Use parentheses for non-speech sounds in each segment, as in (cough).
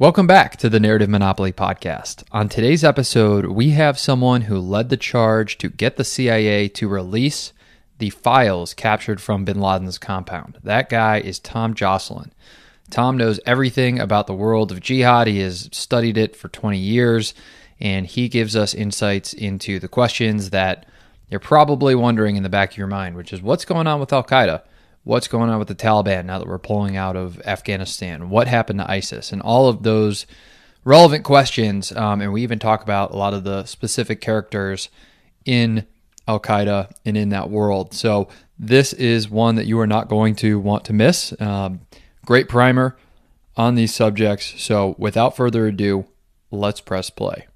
Welcome back to the Narrative Monopoly podcast. On today's episode, we have someone who led the charge to get the CIA to release the files captured from bin Laden's compound. That guy is Tom Joscelyn. Tom knows everything about the world of jihad. He has studied it for 20 years, and he gives us insights into the questions that you're probably wondering in the back of your mind, which is what's going on with Al Qaeda? What's going on with the Taliban now that we're pulling out of Afghanistan, what happened to ISIS, and all of those relevant questions. Um, and we even talk about a lot of the specific characters in Al Qaeda and in that world. So this is one that you are not going to want to miss. Um, great primer on these subjects. So without further ado, let's press play.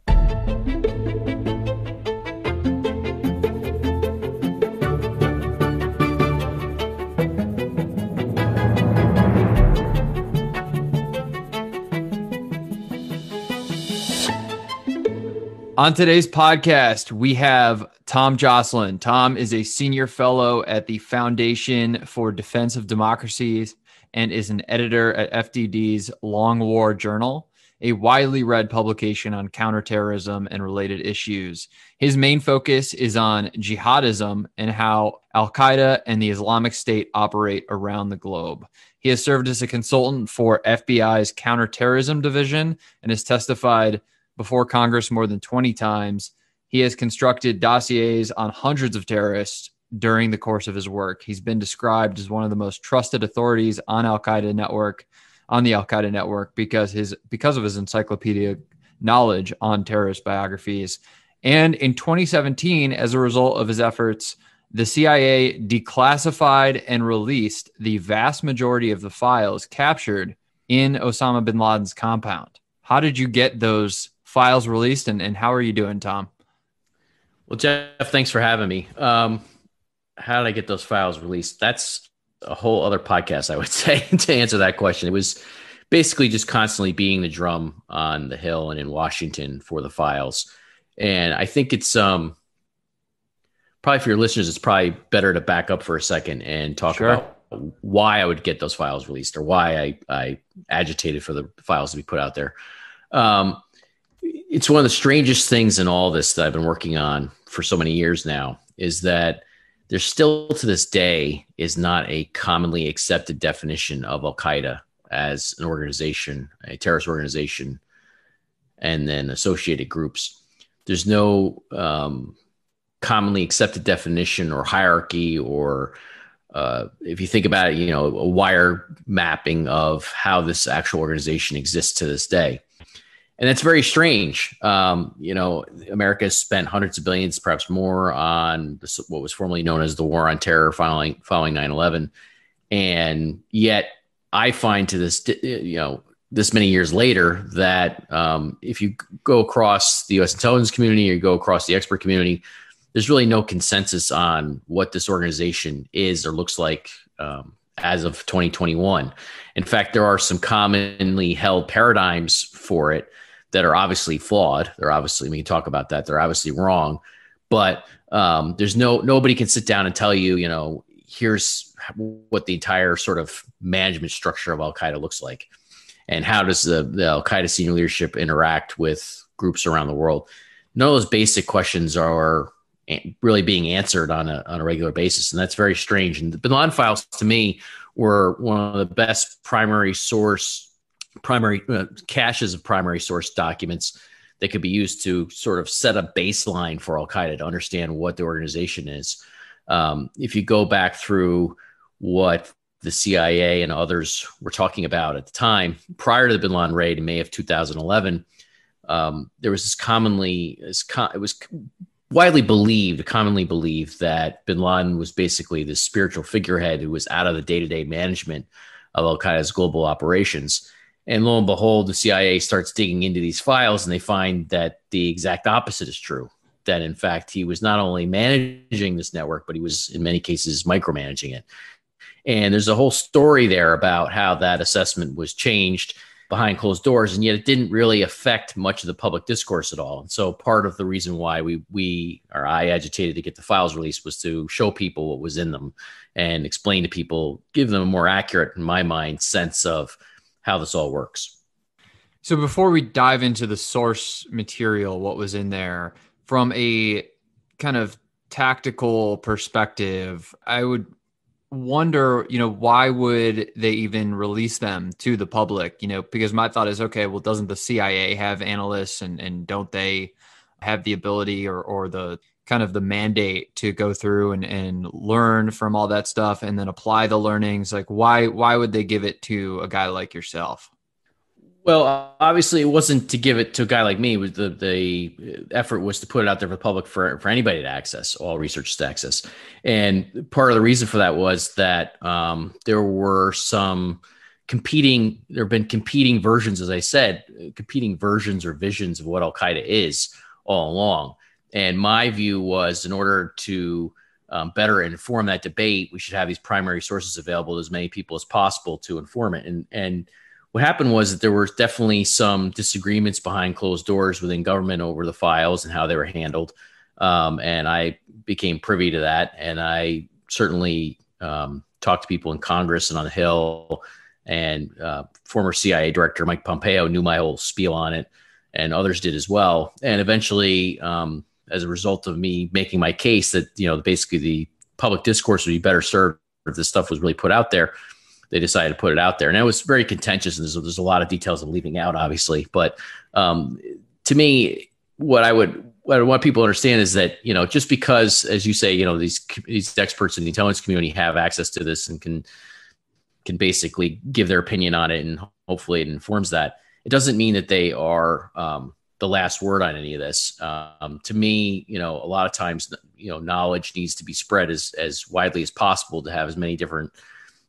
On today's podcast, we have Tom Joscelyn. Tom is a senior fellow at the Foundation for Defense of Democracies and is an editor at FDD's Long War Journal, a widely read publication on counterterrorism and related issues. His main focus is on jihadism and how Al Qaeda and the Islamic State operate around the globe. He has served as a consultant for FBI's counterterrorism division and has testified before Congress more than 20 times. He has constructed dossiers on hundreds of terrorists during the course of his work. He's been described as one of the most trusted authorities on Al Qaeda network, on the Al Qaeda network, because his because of his encyclopedia knowledge on terrorist biographies. And in 2017, as a result of his efforts, the CIA declassified and released the vast majority of the files captured in Osama bin Laden's compound. How did you get those files released, and, and how are you doing, Tom? Well, Jeff, thanks for having me. Um, how did I get those files released? That's a whole other podcast, I would (laughs) say, to answer that question. It was basically just constantly being the drum on the Hill and in Washington for the files. And I think it's um, probably for your listeners, it's probably better to back up for a second and talk sure. about why I would get those files released or why I, I agitated for the files to be put out there. Um, it's one of the strangest things in all this that I've been working on for so many years now is that there still to this day is not a commonly accepted definition of Al Qaeda as an organization, a terrorist organization, and then associated groups. There's no um, commonly accepted definition or hierarchy or uh, if you think about it, you know, a wire mapping of how this actual organization exists to this day and it's very strange. Um, you know, America has spent hundreds of billions, perhaps more, on what was formerly known as the war on terror following following 9-11. and yet I find to this, you know, this many years later that um, if you go across the U.S. intelligence community or you go across the expert community, there's really no consensus on what this organization is or looks like um, as of 2021. In fact, there are some commonly held paradigms for it that are obviously flawed. They're obviously we can talk about that. They're obviously wrong, but um, there's no nobody can sit down and tell you, you know, here's what the entire sort of management structure of Al Qaeda looks like, and how does the, the Al Qaeda senior leadership interact with groups around the world. None of those basic questions are really being answered on a on a regular basis, and that's very strange. And the Bin Laden files, to me, were one of the best primary source primary uh, caches of primary source documents that could be used to sort of set a baseline for Al Qaeda to understand what the organization is. Um, if you go back through what the CIA and others were talking about at the time, prior to the Bin Laden raid in May of 2011, um, there was this commonly, it was widely believed, commonly believed that Bin Laden was basically the spiritual figurehead who was out of the day-to-day management of Al Qaeda's global operations. And lo and behold, the CIA starts digging into these files and they find that the exact opposite is true. That in fact, he was not only managing this network, but he was in many cases micromanaging it. And there's a whole story there about how that assessment was changed behind closed doors, and yet it didn't really affect much of the public discourse at all. And so part of the reason why we we or I agitated to get the files released was to show people what was in them and explain to people, give them a more accurate, in my mind, sense of how this all works. So before we dive into the source material, what was in there from a kind of tactical perspective, I would wonder, you know, why would they even release them to the public? You know, because my thought is, okay, well, doesn't the CIA have analysts and and don't they have the ability or or the kind of the mandate to go through and, and learn from all that stuff and then apply the learnings? Like why why would they give it to a guy like yourself? Well, obviously, it wasn't to give it to a guy like me. Was the the effort was to put it out there for the public for for anybody to access, all researchers to access. And part of the reason for that was that um, there were some competing. There have been competing versions, as I said, competing versions or visions of what Al Qaeda is all along. And my view was, in order to um, better inform that debate, we should have these primary sources available to as many people as possible to inform it. And and what happened was that there were definitely some disagreements behind closed doors within government over the files and how they were handled. Um, and I became privy to that. And I certainly um, talked to people in Congress and on the Hill. And uh, former CIA director Mike Pompeo knew my whole spiel on it, and others did as well. And eventually, um, as a result of me making my case that you know basically the public discourse would be better served if this stuff was really put out there, they decided to put it out there. And it was very contentious. And there's, there's a lot of details I'm leaving out, obviously. But um, to me, what I would what I want people to understand is that you know just because, as you say, you know these these experts in the intelligence community have access to this and can can basically give their opinion on it, and hopefully it informs that. It doesn't mean that they are um, the last word on any of this. Um, to me, you know, a lot of times, you know, knowledge needs to be spread as as widely as possible to have as many different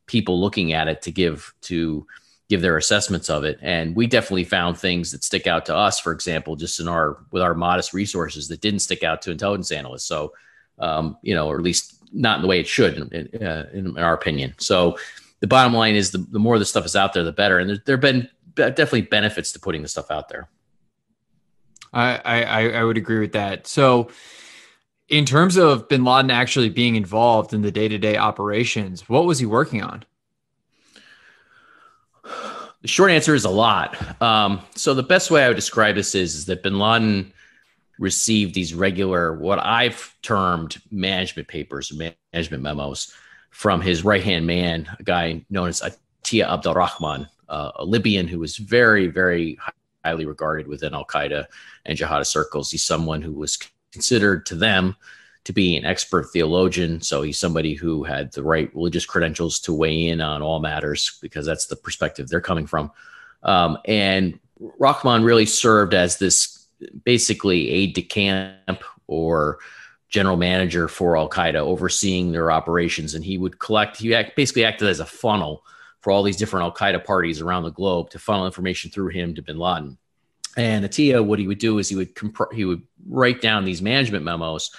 people looking at it to give to give their assessments of it. And we definitely found things that stick out to us for example just in our with our modest resources that didn't stick out to intelligence analysts. So um, you know or at least not in the way it should in, uh, in, our opinion. So the bottom line is the, the more the stuff is out there the better. And there, there have been definitely benefits to putting the stuff out there I, I i would agree with that so in terms of bin Laden actually being involved in the day to day operations, what was he working on? The short answer is a lot. Um, so the best way I would describe this is, is that bin Laden received these regular, what I've termed management papers, management memos from his right hand man, a guy known as Atiyah Abdulrahman, uh, a Libyan who was very, very highly regarded within Al Qaeda and jihadist circles. He's someone who was considered to them to be an expert theologian. So he's somebody who had the right religious credentials to weigh in on all matters because that's the perspective they're coming from. Um, and Rahman really served as this basically aide de camp or general manager for Al Qaeda, overseeing their operations. And he would collect, he act, basically acted as a funnel for all these different Al Qaeda parties around the globe to funnel information through him to bin Laden. And Atiyah, what he would do is he would comp- he would write down these management memos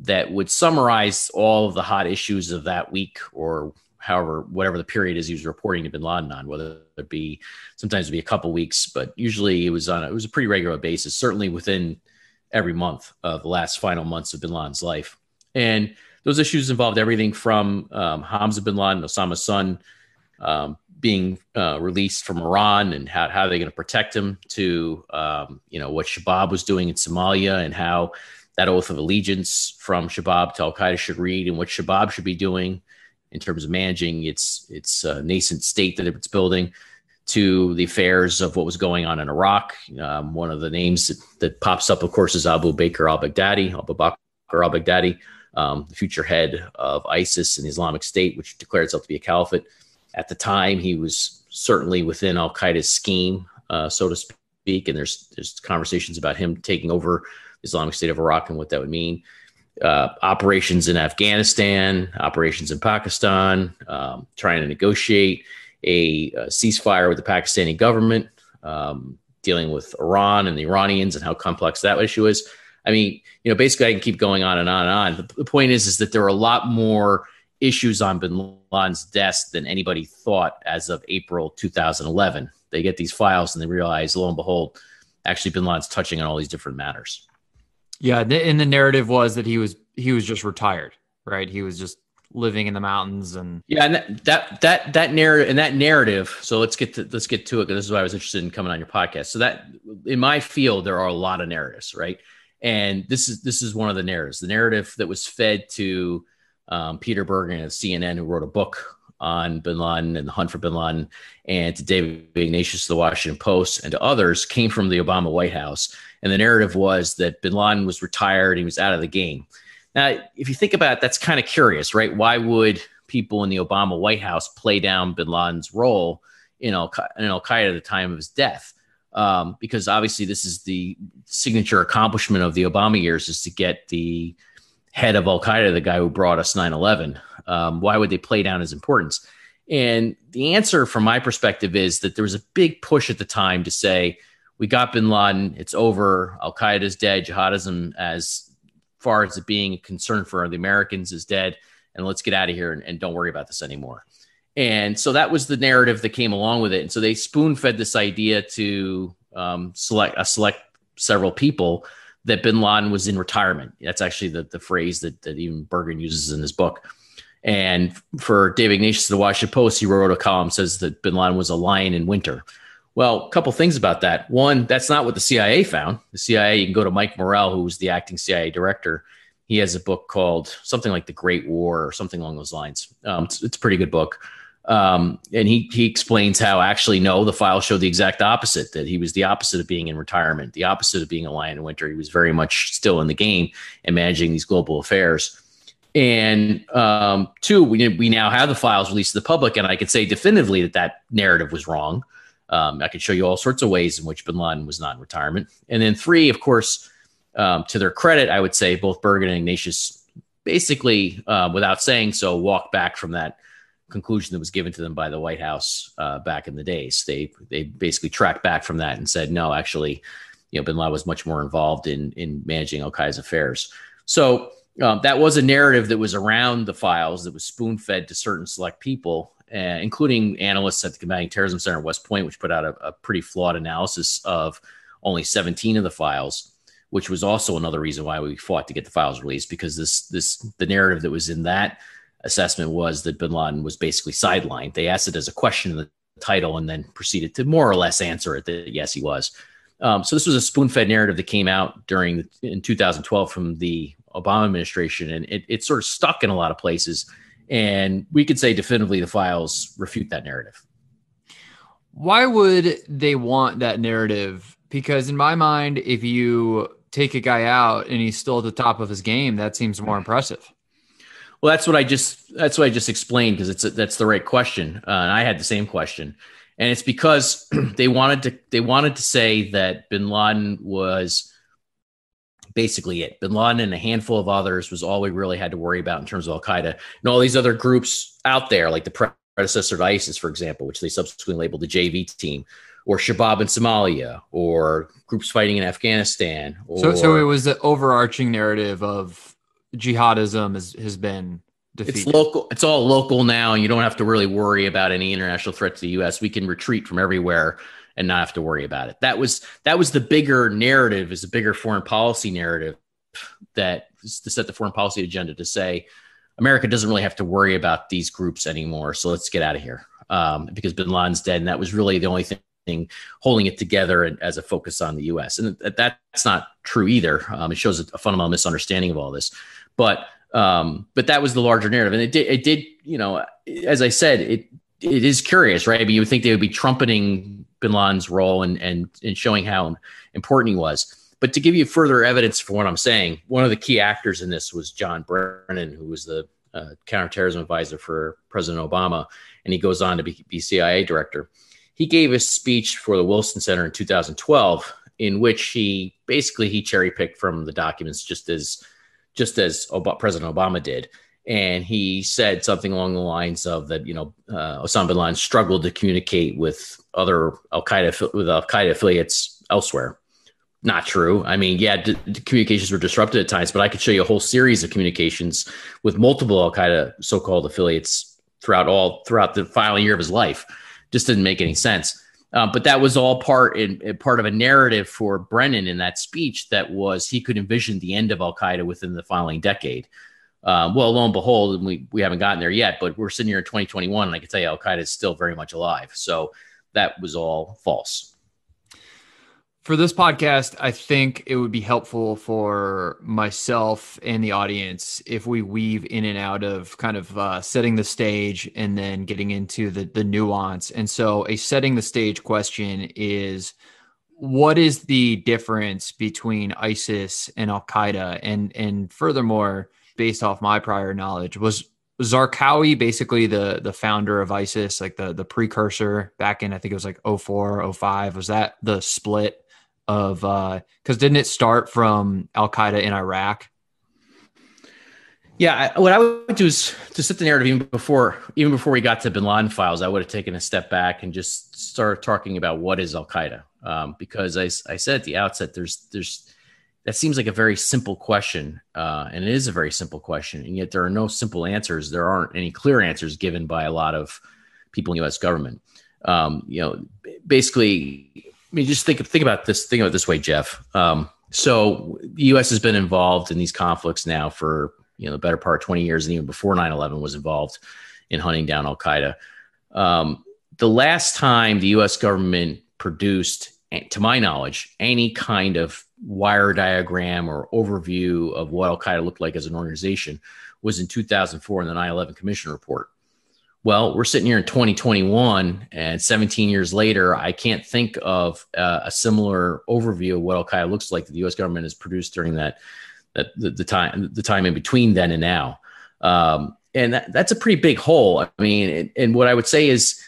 that would summarize all of the hot issues of that week or however whatever the period is he was reporting to bin laden on whether it be sometimes it'd be a couple weeks but usually it was on a, it was a pretty regular basis certainly within every month of the last final months of bin laden's life and those issues involved everything from um, hamza bin laden osama's son um, being uh, released from Iran and how, how they're going to protect him to, um, you know, what Shabab was doing in Somalia and how that oath of allegiance from Shabab to Al Qaeda should read and what Shabab should be doing in terms of managing its its uh, nascent state that it's building to the affairs of what was going on in Iraq. Um, one of the names that, that, pops up, of course, is Abu Bakr al-Baghdadi, Abu Bakr al-Baghdadi, um, the future head of ISIS and Islamic State, which declared itself to be a caliphate. At the time, he was certainly within Al Qaeda's scheme, uh, so to speak. And there's there's conversations about him taking over the Islamic State of Iraq and what that would mean. Uh, operations in Afghanistan, operations in Pakistan, um, trying to negotiate a, a, ceasefire with the Pakistani government, um, dealing with Iran and the Iranians and how complex that issue is. I mean, you know, basically, I can keep going on and on and on. The, the point is, is that there are a lot more issues on bin Laden's desk than anybody thought as of April 2011. They get these files and they realize, lo and behold, actually bin Laden's touching on all these different matters. Yeah, and the narrative was that he was he was just retired, right? He was just living in the mountains and yeah, and that that that, that narrative and that narrative. So let's get to let's get to it because this is why I was interested in coming on your podcast. So that in my field, there are a lot of narratives, right? And this is this is one of the narratives. The narrative that was fed to um, Peter Bergen of CNN, who wrote a book on Bin Laden and the hunt for Bin Laden, and to David Ignatius of the Washington Post and to others came from the Obama White House. And the narrative was that Bin Laden was retired, he was out of the game. Now, if you think about it, that's kind of curious, right? Why would people in the Obama White House play down Bin Laden's role in Al Qaeda at the time of his death? Um, because obviously, this is the signature accomplishment of the Obama years is to get the head of Al Qaeda, the guy who brought us 9 11. Um, why would they play down his importance? And the answer, from my perspective, is that there was a big push at the time to say, we got bin Laden, it's over, Al Qaeda's dead, jihadism, as far as it being a concern for the Americans, is dead, and let's get out of here and, and don't worry about this anymore. And so that was the narrative that came along with it. And so they spoon fed this idea to um, select a select several people that bin Laden was in retirement. That's actually the, the phrase that, that even Bergen uses in his book. And for David Ignatius of the Washington Post, he wrote a column says that bin Laden was a lion in winter. Well, a couple things about that. One, that's not what the CIA found. The CIA, you can go to Mike Morrell, who was the acting CIA director. He has a book called something like The Great War or something along those lines. Um, it's, it's, a pretty good book. Um, and he he explains how actually no, the file showed the exact opposite. That he was the opposite of being in retirement, the opposite of being a lion in winter. He was very much still in the game and managing these global affairs. And um, two, we we now have the files released to the public, and I can say definitively that that narrative was wrong. Um, I can show you all sorts of ways in which Bin Laden was not in retirement. And then three, of course, um, to their credit, I would say both Bergen and Ignatius basically, uh, without saying so, walked back from that conclusion that was given to them by the White House uh, back in the days. They they basically tracked back from that and said, no, actually, you know, Bin Laden was much more involved in in managing Al Qaeda's affairs. So um, that was a narrative that was around the files that was spoon fed to certain select people, uh, including analysts at the Combating Terrorism Center at West Point, which put out a, a pretty flawed analysis of only 17 of the files which was also another reason why we fought to get the files released because this this the narrative that was in that assessment was that bin Laden was basically sidelined. They asked it as a question in the title and then proceeded to more or less answer it that yes, he was. Um, so this was a spoon-fed narrative that came out during in 2012 from the Obama administration, and it, it sort of stuck in a lot of places. And we could say definitively the files refute that narrative. Why would they want that narrative? Because in my mind, if you take a guy out and he's still at the top of his game, that seems more impressive. Well, that's what I just that's what I just explained because it's a, that's the right question, uh, and I had the same question, and it's because (clears throat) they wanted to they wanted to say that Bin Laden was basically it. Bin Laden and a handful of others was all we really had to worry about in terms of Al Qaeda, and all these other groups out there, like the predecessor to ISIS, for example, which they subsequently labeled the JV team, or Shabab in Somalia, or groups fighting in Afghanistan. Or, so, so it was the overarching narrative of jihadism has, has been defeated. It's local. It's all local now, and you don't have to really worry about any international threat to the U.S. We can retreat from everywhere and not have to worry about it. That was that was the bigger narrative, is a bigger foreign policy narrative that to set the foreign policy agenda to say America doesn't really have to worry about these groups anymore. So let's get out of here um, because Bin Laden's dead, and that was really the only thing holding it together as a focus on the U.S. And that's not true either. Um, it shows a fundamental misunderstanding of all this. But um, but that was the larger narrative, and it did it did you know as I said it it is curious, right? I mean, you would think they would be trumpeting Bin Laden's role and and and showing how important he was. But to give you further evidence for what I'm saying, one of the key actors in this was John Brennan, who was the uh, counterterrorism advisor for President Obama, and he goes on to be, be CIA director. He gave a speech for the Wilson Center in 2012, in which he basically he cherry picked from the documents just as just as Ob- President Obama did. And he said something along the lines of that, you know, uh, Osama bin Laden struggled to communicate with other Al Qaeda with Al Qaeda affiliates elsewhere. Not true. I mean, yeah, d- communications were disrupted at times, but I could show you a whole series of communications with multiple Al Qaeda so-called affiliates throughout all throughout the final year of his life. Just didn't make any sense. Um, but that was all part in, in, part of a narrative for Brennan in that speech that was he could envision the end of Al Qaeda within the following decade. Um, well, lo and behold, we, we haven't gotten there yet, but we're sitting here in 2021, and I can tell you Al Qaeda is still very much alive. So that was all false. For this podcast, I think it would be helpful for myself and the audience if we weave in and out of kind of uh, setting the stage and then getting into the the nuance. And so, a setting the stage question is what is the difference between ISIS and Al Qaeda? And and furthermore, based off my prior knowledge, was Zarqawi basically the the founder of ISIS, like the the precursor back in I think it was like 04, 05. Was that the split of uh because didn't it start from Al Qaeda in Iraq? Yeah, I, what I would do is to set the narrative even before even before we got to Bin Laden files. I would have taken a step back and just start talking about what is Al Qaeda, um, because I, I said at the outset, there's there's that seems like a very simple question, uh, and it is a very simple question, and yet there are no simple answers. There aren't any clear answers given by a lot of people in the U.S. government. Um, you know, basically, I mean, just think think about this. Think about this way, Jeff. Um, so the U.S. has been involved in these conflicts now for you know the better part of 20 years, and even before 9/11 was involved in hunting down Al Qaeda. Um, the last time the U.S. government produced, to my knowledge, any kind of wire diagram or overview of what Al Qaeda looked like as an organization was in 2004 in the 9 11 Commission report. Well, we're sitting here in 2021, and 17 years later, I can't think of uh, a similar overview of what Al Qaeda looks like that the U.S. government has produced during that that the, the time the time in between then and now. Um, and that, that's a pretty big hole. I mean, and, what I would say is,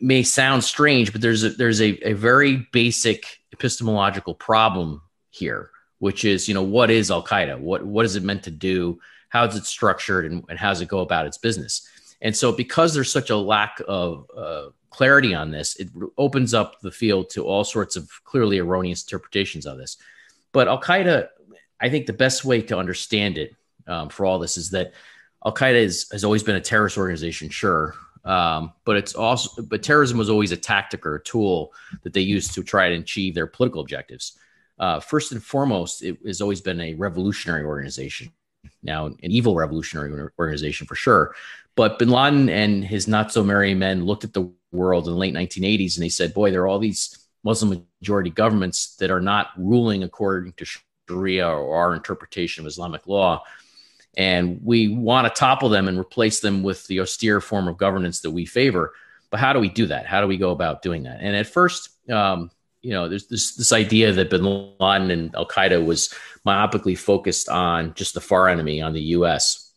may sound strange, but there's a, there's a, a very basic epistemological problem here, which is, you know, what is Al Qaeda? What what is it meant to do? How is it structured, and, and how does it go about its business? And so, because there's such a lack of uh, clarity on this, it opens up the field to all sorts of clearly erroneous interpretations of this. But Al Qaeda, I think the best way to understand it um, for all this is that Al Qaeda has always been a terrorist organization, sure, um, but it's also but terrorism was always a tactic or a tool that they used to try and achieve their political objectives. Uh, first and foremost, it has always been a revolutionary organization. Now, an evil revolutionary organization for sure. But Bin Laden and his not so merry men looked at the world in the late 1980s and they said, "Boy, there are all these Muslim majority governments that are not ruling according to Sharia or our interpretation of Islamic law." and we want to topple them and replace them with the austere form of governance that we favor. But how do we do that? How do we go about doing that? And at first, um, you know, there's this this idea that Bin Laden and Al Qaeda was myopically focused on just the far enemy, on the U.S.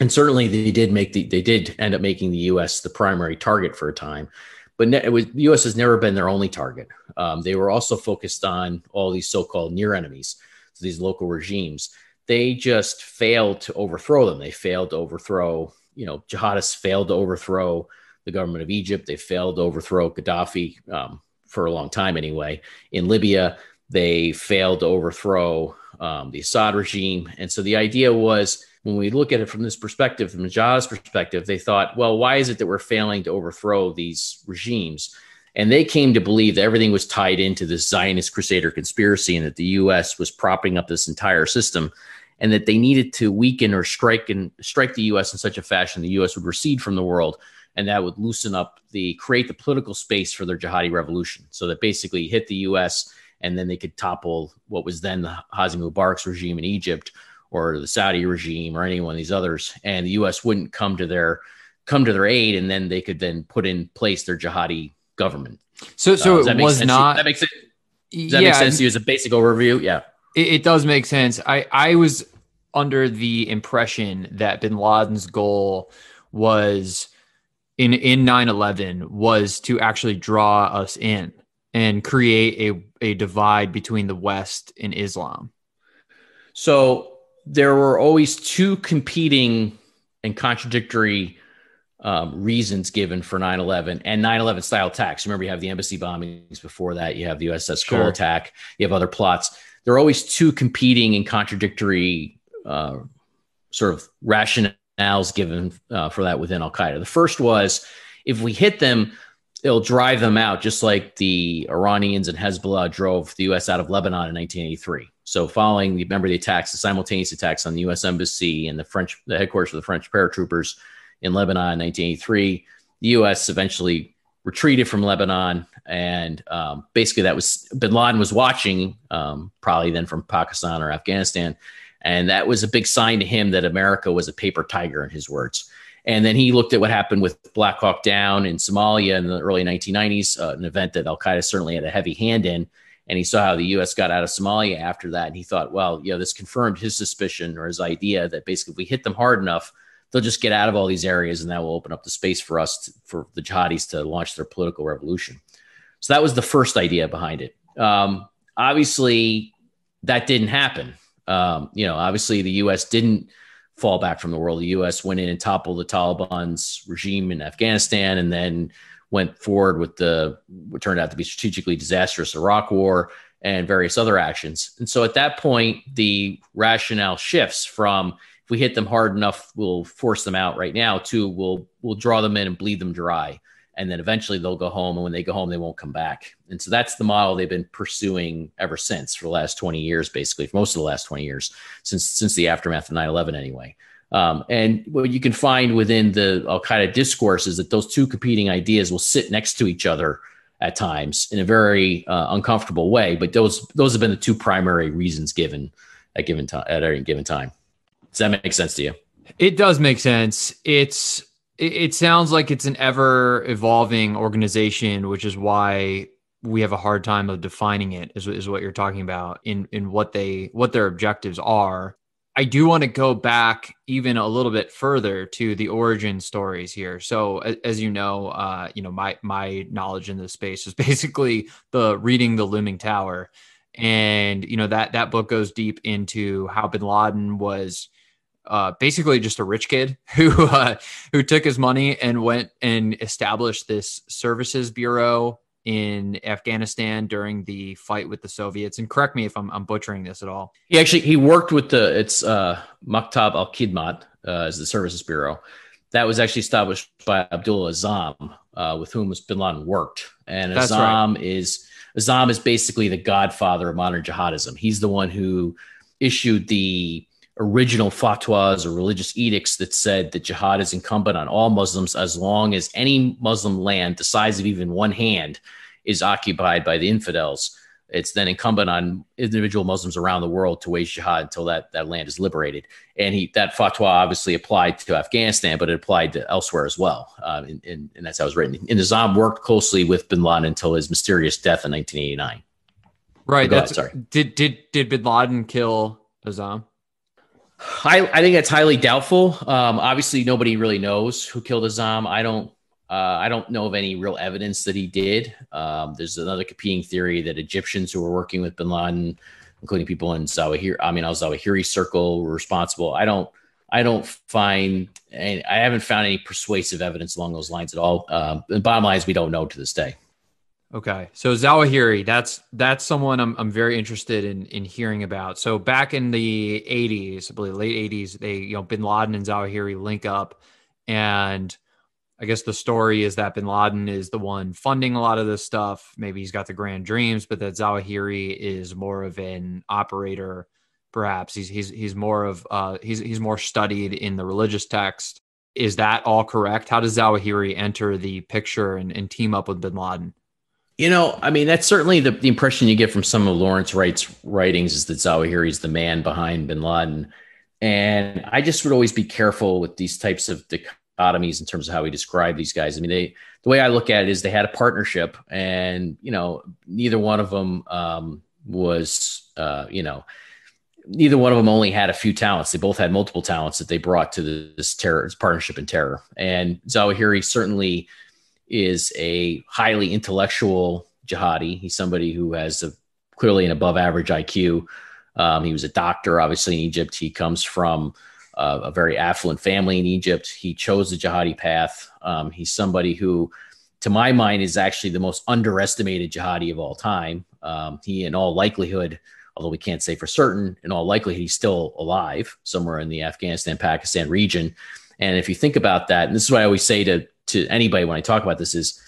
And certainly, they did make the they did end up making the U.S. the primary target for a time. But ne- was, the U.S. has never been their only target. Um, they were also focused on all these so-called near enemies, so these local regimes they just failed to overthrow them. They failed to overthrow, you know, jihadists failed to overthrow the government of Egypt. They failed to overthrow Gaddafi um, for a long time anyway. In Libya, they failed to overthrow um, the Assad regime. And so the idea was when we look at it from this perspective, from the perspective, they thought, well, why is it that we're failing to overthrow these regimes? And they came to believe that everything was tied into this Zionist Crusader conspiracy and that the US was propping up this entire system and that they needed to weaken or strike and strike the US in such a fashion the US would recede from the world and that would loosen up the create the political space for their jihadi revolution. So that basically hit the US and then they could topple what was then the Hosni Mubarak's regime in Egypt or the Saudi regime or any one of these others. And the US wouldn't come to their come to their aid and then they could then put in place their jihadi government. So, so uh, it was not. that makes it. Does that yeah, make sense to you as a basic overview? Yeah, it, it, does make sense. I I was under the impression that Bin Laden's goal was in in 9/11 was to actually draw us in and create a a divide between the West and Islam. So there were always two competing and contradictory um, reasons given for 9-11 and 9-11 style attacks remember you have the embassy bombings before that you have the uss cole sure. attack you have other plots there are always two competing and contradictory uh, sort of rationales given uh, for that within al-qaeda the first was if we hit them it'll drive them out, just like the Iranians and Hezbollah drove the U.S. out of Lebanon in 1983. So, following the remember the attacks, the simultaneous attacks on the U.S. embassy and the French, the headquarters of the French paratroopers in Lebanon in 1983, the U.S. eventually retreated from Lebanon, and um, basically that was Bin Laden was watching, um, probably then from Pakistan or Afghanistan, and that was a big sign to him that America was a paper tiger, in his words. And then he looked at what happened with Black Hawk Down in Somalia in the early 1990s, uh, an event that Al Qaeda certainly had a heavy hand in. And he saw how the U.S. got out of Somalia after that, and he thought, well, you know, this confirmed his suspicion or his idea that basically if we hit them hard enough, they'll just get out of all these areas, and that will open up the space for us to, for the jihadis to launch their political revolution. So that was the first idea behind it. Um, obviously, that didn't happen. Um, you know, obviously, the U.S. didn't fall back from the world. The U.S. went in and toppled the Taliban's regime in Afghanistan, and then went forward with the what turned out to be strategically disastrous Iraq War and various other actions. And so, at that point, the rationale shifts from if we hit them hard enough, we'll force them out right now. To we'll we'll draw them in and bleed them dry and then eventually they'll go home and when they go home they won't come back. And so that's the model they've been pursuing ever since for the last 20 years basically for most of the last 20 years since since the aftermath of 9-11 anyway. Um, and what you can find within the al-qaeda discourse is that those two competing ideas will sit next to each other at times in a very uh, uncomfortable way but those those have been the two primary reasons given at given time at any given time. Does that make sense to you? It does make sense. It's it, sounds like it's an ever evolving organization, which is why we have a hard time of defining it is, is what you're talking about in in what they what their objectives are. I do want to go back even a little bit further to the origin stories here. So as you know uh you know my my knowledge in this space is (laughs) basically the reading the looming tower. And you know that that book goes deep into how bin laden was uh, basically just a rich kid (laughs) who uh, who took his money and went and established this services bureau in Afghanistan during the fight with the Soviets. And correct me if I'm, I'm butchering this at all. He actually he worked with the it's uh, Maktab al Khidmat uh, as the services bureau. That was actually established by Abdullah Azzam, uh, with whom Bin Laden worked. And Azzam right. is Azzam is basically the godfather of modern jihadism. He's the one who issued the original fatwas or religious edicts that said that jihad is incumbent on all Muslims as long as any Muslim land the size of even one hand is occupied by the infidels. It's then incumbent on individual Muslims around the world to wage jihad until that, that land is liberated. And he that fatwa obviously applied to Afghanistan, but it applied to elsewhere as well. Um, and, and, and, that's how it was written. And Azzam worked closely with bin Laden until his mysterious death in 1989. Right. That's, ahead, sorry. Did did did bin Laden kill Azzam? I, I think it's highly doubtful. Um, obviously, nobody really knows who killed Azzam. I don't. Uh, I don't know of any real evidence that he did. Um, there's another competing theory that Egyptians who were working with Bin Laden, including people in Zawahiri, I mean, al Zawahiri circle, were responsible. I don't. I don't find, and I haven't found any persuasive evidence along those lines at all. Um, the bottom line is we don't know to this day. Okay, so Zawahiri, that's that's someone I'm I'm very interested in in hearing about. So back in the 80s, I believe late 80s, they you know Bin Laden and Zawahiri link up, and I guess the story is that Bin Laden is the one funding a lot of this stuff. Maybe he's got the grand dreams, but that Zawahiri is more of an operator. Perhaps he's he's he's more of uh he's he's more studied in the religious text. Is that all correct? How does Zawahiri enter the picture and, and team up with Bin Laden? You know, I mean, that's certainly the, the impression you get from some of Lawrence Wright's writings is that Zawahiri is the man behind bin Laden. And I just would always be careful with these types of dichotomies in terms of how we describe these guys. I mean, they, the way I look at it is they had a partnership and, you know, neither one of them um, was, uh, you know, neither one of them only had a few talents. They both had multiple talents that they brought to this terror, this partnership in terror. And Zawahiri certainly – is a highly intellectual jihadi. He's somebody who has a, clearly an above average IQ. Um, he was a doctor, obviously, in Egypt. He comes from uh, a very affluent family in Egypt. He chose the jihadi path. Um, he's somebody who, to my mind, is actually the most underestimated jihadi of all time. Um, he, in all likelihood, although we can't say for certain, in all likelihood, he's still alive somewhere in the Afghanistan Pakistan region. And if you think about that, and this is what I always say to to anybody when I talk about this is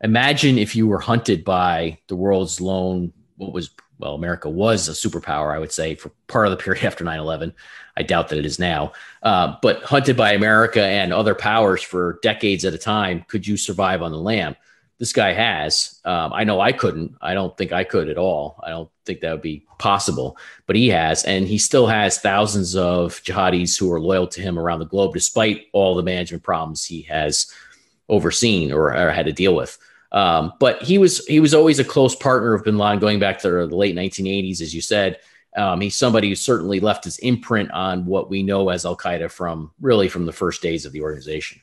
imagine if you were hunted by the world's lone, what was, well, America was a superpower, I would say, for part of the period (laughs) after 9 11. I doubt that it is now, uh, but hunted by America and other powers for decades at a time, could you survive on the lam? This guy has. Um, I know I couldn't. I don't think I could at all. I don't think that would be possible, but he has. And he still has thousands of jihadis who are loyal to him around the globe, despite all the management problems he has overseen or, or had to deal with. Um, but he was he was always a close partner of Bin Laden, going back to the late 1980s, as you said. Um, he's somebody who certainly left his imprint on what we know as Al Qaeda from really from the first days of the organization.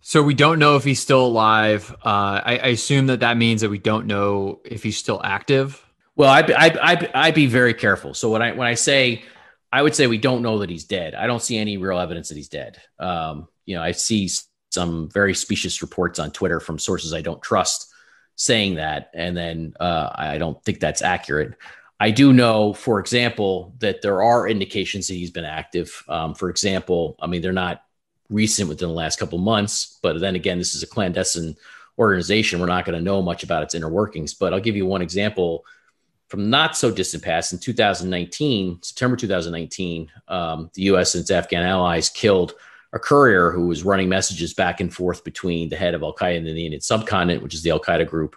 So we don't know if he's still alive. Uh, I, I, assume that that means that we don't know if he's still active. Well, I'd, I'd, I'd, I'd be very careful. So when I when I say I would say we don't know that he's dead. I don't see any real evidence that he's dead. Um, you know, I see some very specious reports on Twitter from sources I don't trust saying that, and then uh, I don't think that's accurate. I do know, for example, that there are indications that he's been active. Um, for example, I mean, they're not recent within the last couple months, but then again, this is a clandestine organization. We're not going to know much about its inner workings. But I'll give you one example from not so distant past. In 2019, September 2019, um, the U.S. and its Afghan allies killed a courier who was running messages back and forth between the head of Al Qaeda in the Indian subcontinent, which is the Al Qaeda group,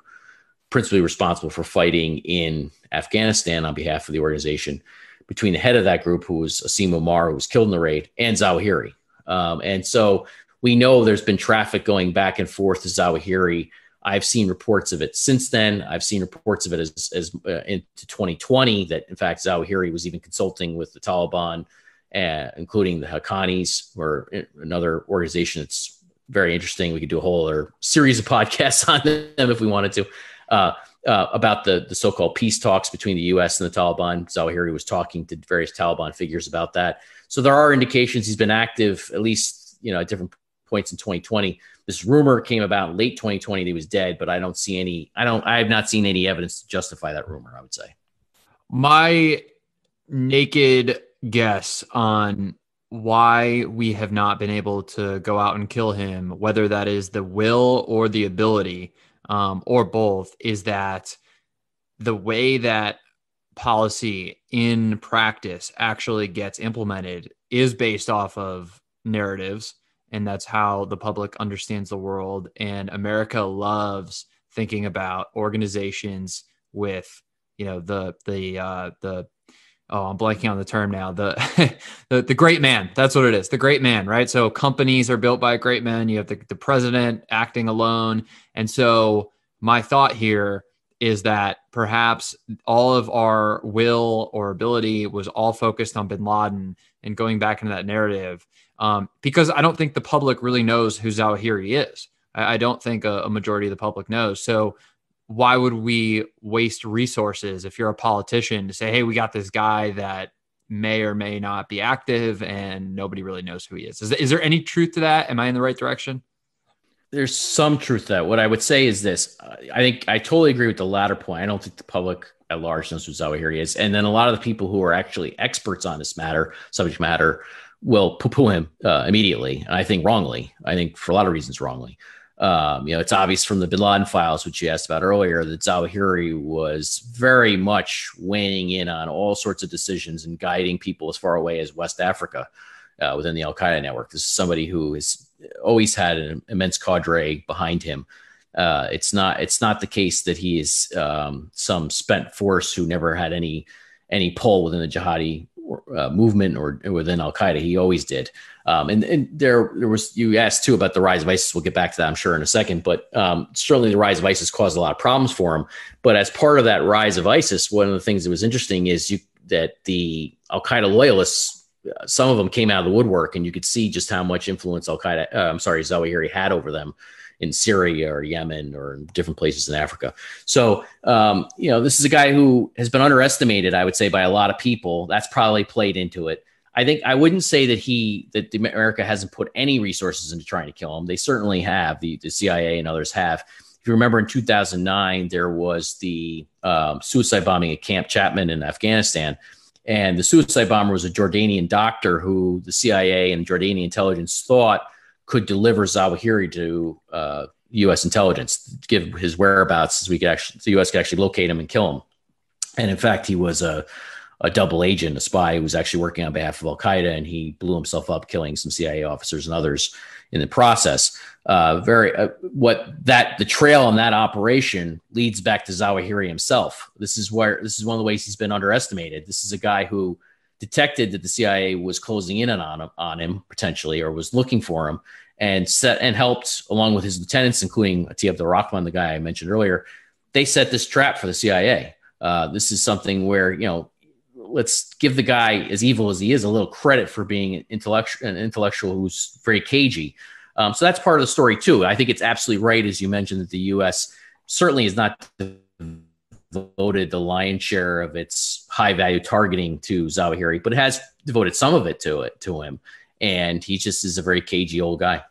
principally responsible for fighting in Afghanistan on behalf of the organization, between the head of that group, who was Asim Omar, who was killed in the raid, and Zawahiri. Um, and so we know there's been traffic going back and forth to Zawahiri. I've seen reports of it since then. I've seen reports of it as, as uh, into 2020 that, in fact, Zawahiri was even consulting with the Taliban uh, including the Haqqanis, or another organization that's very interesting. We could do a whole other series of podcasts (laughs) on them if we wanted to. Uh, uh, about the, the so-called peace talks between the U.S. and the Taliban. Zawahiri was talking to various Taliban figures about that. So there are indications he's been active, at least you know at different points in 2020. This rumor came about late 2020 that he was dead, but I don't see any. I don't. I have not seen any evidence to justify that rumor. I would say. My naked guess on why we have not been able to go out and kill him, whether that is the will or the ability, um, or both, is that the way that policy in practice actually gets implemented is based off of narratives. And that's how the public understands the world. And America loves thinking about organizations with, you know, the, the, uh, the, oh i'm blanking on the term now. The, (laughs) the the great man. That's what it is. The great man right? So companies are built by great man. You have the, the president acting alone. And so my thought here is that perhaps all of our will or ability was all focused on bin laden and going back into that narrative um, because i don't think the public really knows who zawahiri is. I, I don't think a, a majority of the public knows. So why would we waste resources if you're a politician to say, hey, we got this guy that may or may not be active and nobody really knows who he is? Is, is there any truth to that? Am I in the right direction? There's some truth to that. What I would say is this I think I totally agree with the latter point. I don't think the public at large knows who Zawahiri is. And then a lot of the people who are actually experts on this matter, subject matter, will poo poo him uh, immediately. And I think wrongly. I think for a lot of reasons wrongly. Um, you know, it's obvious from the Bin Laden files, which you asked about earlier, that Zawahiri was very much weighing in on all sorts of decisions and guiding people as far away as West Africa uh, within the Al Qaeda network. This is somebody who has always had an immense cadre behind him. Uh, it's not it's not the case that he is um, some spent force who never had any any pull within the jihadi uh, movement or, within Al Qaeda. He always did. Um, and, and there, there was you asked too about the rise of ISIS. We'll get back to that, I'm sure, in a second. But um, certainly, the rise of ISIS caused a lot of problems for him. But as part of that rise of ISIS, one of the things that was interesting is you, that the Al Qaeda loyalists, uh, some of them came out of the woodwork, and you could see just how much influence Al Qaeda, uh, I'm sorry, Zawahiri had over them in Syria or Yemen or different places in Africa. So, um, you know, this is a guy who has been underestimated, I would say, by a lot of people. That's probably played into it. I think I wouldn't say that he that America hasn't put any resources into trying to kill him. They certainly have. The the CIA and others have. If you remember, in 2009, there was the um, suicide bombing at Camp Chapman in Afghanistan. And the suicide bomber was a Jordanian doctor who the CIA and Jordanian intelligence thought could deliver Zawahiri to uh, U.S. intelligence, give his whereabouts, so we could actually the U.S. could actually locate him and kill him. And in fact, he was a a double agent, a spy who was actually working on behalf of Al Qaeda, and he blew himself up, killing some CIA officers and others in the process. Uh, very uh, what that the trail on that operation leads back to Zawahiri himself. This is where this is one of the ways he's been underestimated. This is a guy who detected that the CIA was closing in on him, on him potentially, or was looking for him, and set and helped along with his lieutenants, including Atiyah Abdul Rahman, the guy I mentioned earlier. They set this trap for the CIA. Uh, this is something where you know let's give the guy, as evil as he is, a little credit for being an intellectual, an intellectual who's very cagey. Um, so that's part of the story too. I think it's absolutely right, as you mentioned, that the U.S. certainly is not devoted the lion's share of its high value targeting to Zawahiri, but it has devoted some of it to it to him, and he just is a very cagey old guy.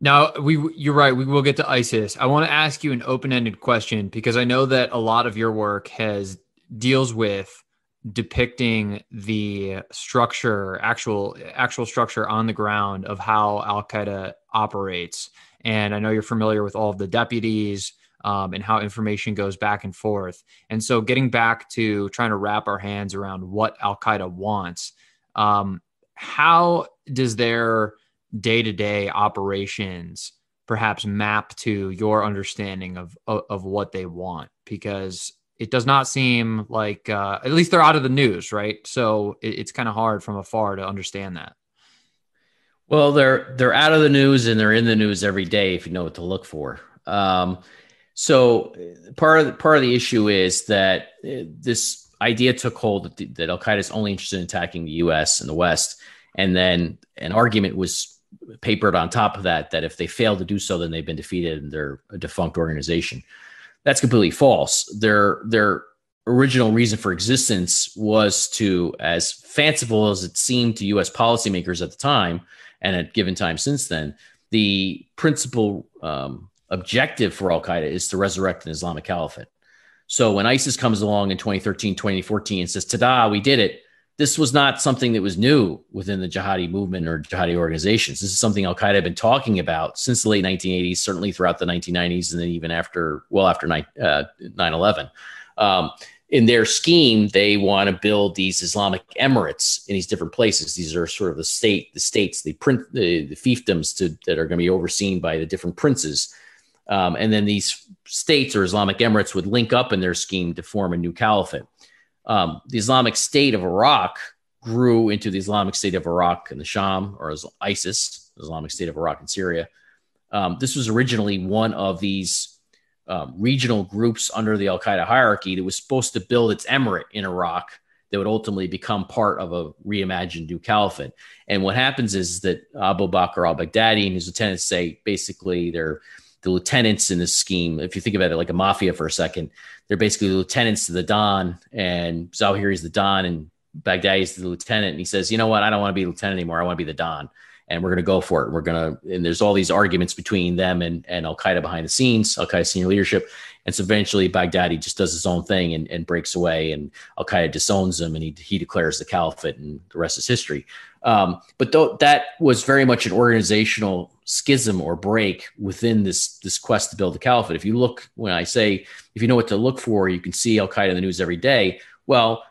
Now we you're right. We will get to ISIS. I want to ask you an open ended question because I know that a lot of your work has deals with depicting the structure, actual actual structure on the ground of how Al Qaeda operates. And I know you're familiar with all of the deputies um, and how information goes back and forth. And so, getting back to trying to wrap our hands around what Al Qaeda wants, um, how does their day to day operations perhaps map to your understanding of, of, of what they want? Because it does not seem like uh, at least they're out of the news, right? So it, it's kind of hard from afar to understand that. Well, they're they're out of the news and they're in the news every day if you know what to look for. Um, so part of the, part of the issue is that uh, this idea took hold that, that Al Qaeda is only interested in attacking the U.S. and the West, and then an argument was papered on top of that that if they fail to do so, then they've been defeated and they're a defunct organization. That's completely false. Their their original reason for existence was to, as fanciful as it seemed to U.S. policymakers at the time and at given time since then, the principal um, objective for Al Qaeda is to resurrect an Islamic caliphate. So when ISIS comes along in 2013, 2014 and says, ta-da, we did it," this was not something that was new within the jihadi movement or jihadi organizations. This is something Al Qaeda had been talking about since the late 1980s, certainly throughout the 1990s, and then even after, well, after 9 uh, 11. Um, in their scheme, they want to build these Islamic emirates in these different places. These are sort of the state, the states, the print, the, the fiefdoms to, that are going to be overseen by the different princes. Um, and then these states or Islamic emirates would link up in their scheme to form a new caliphate um, the Islamic State of Iraq grew into the Islamic State of Iraq and the Sham, or ISIS, Islamic State of Iraq and Syria. Um, this was originally one of these um, regional groups under the Al Qaeda hierarchy that was supposed to build its emirate in Iraq that would ultimately become part of a reimagined new caliphate. And what happens is that Abu Bakr al Baghdadi and his lieutenants say basically they're the lieutenants in this scheme. If you think about it like a mafia for a second, they're basically lieutenants to the Don, and Zawahiri is the Don, and Baghdadi is the lieutenant. And he says, you know what? I don't want to be lieutenant anymore. I want to be the Don. And we're going to go for it. We're going to, and there's all these arguments between them and, and Al Qaeda behind the scenes, Al Qaeda senior leadership. And so eventually Baghdadi just does his own thing and, and breaks away, and Al Qaeda disowns him and he, he declares the caliphate, and the rest is history. Um, but th- that was very much an organizational schism or break within this this quest to build the caliphate. If you look, when I say if you know what to look for, you can see Al Qaeda in the news every day. Well,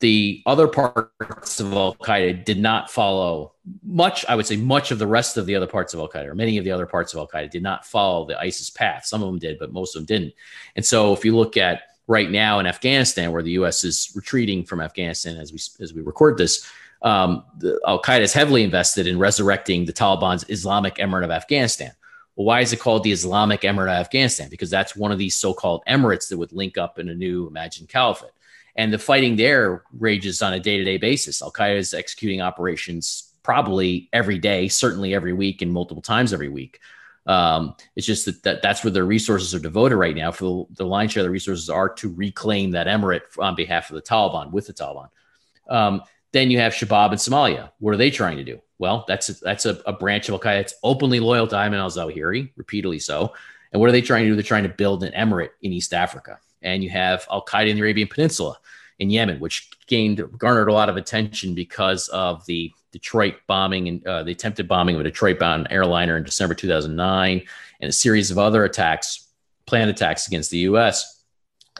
the other parts of Al Qaeda did not follow much. I would say much of the rest of the other parts of Al Qaeda, or many of the other parts of Al Qaeda, did not follow the ISIS path. Some of them did, but most of them didn't. And so, if you look at right now in Afghanistan, where the U.S. is retreating from Afghanistan as we as we record this, um, Al Qaeda is heavily invested in resurrecting the Taliban's Islamic Emirate of Afghanistan. Well, why is it called the Islamic Emirate of Afghanistan? Because that's one of these so called emirates that would link up in a new imagined caliphate. And the fighting there rages on a day to day basis. Al Qaeda is executing operations probably every day, certainly every week, and multiple times every week. Um, it's just that, that that's where their resources are devoted right now. For the, the lion's share of the resources are to reclaim that emirate on behalf of the Taliban with the Taliban. Um, then you have Shabab and Somalia. What are they trying to do? Well, that's a, that's a, a branch of Al Qaeda that's openly loyal to Ayman al Zawahiri, repeatedly so. And what are they trying to do? They're trying to build an emirate in East Africa. And you have Al Qaeda in the Arabian Peninsula. in Yemen, which gained garnered a lot of attention because of the Detroit bombing and uh, the attempted bombing of a Detroit-bound airliner in December 2009, and a series of other attacks, planned attacks against the U.S.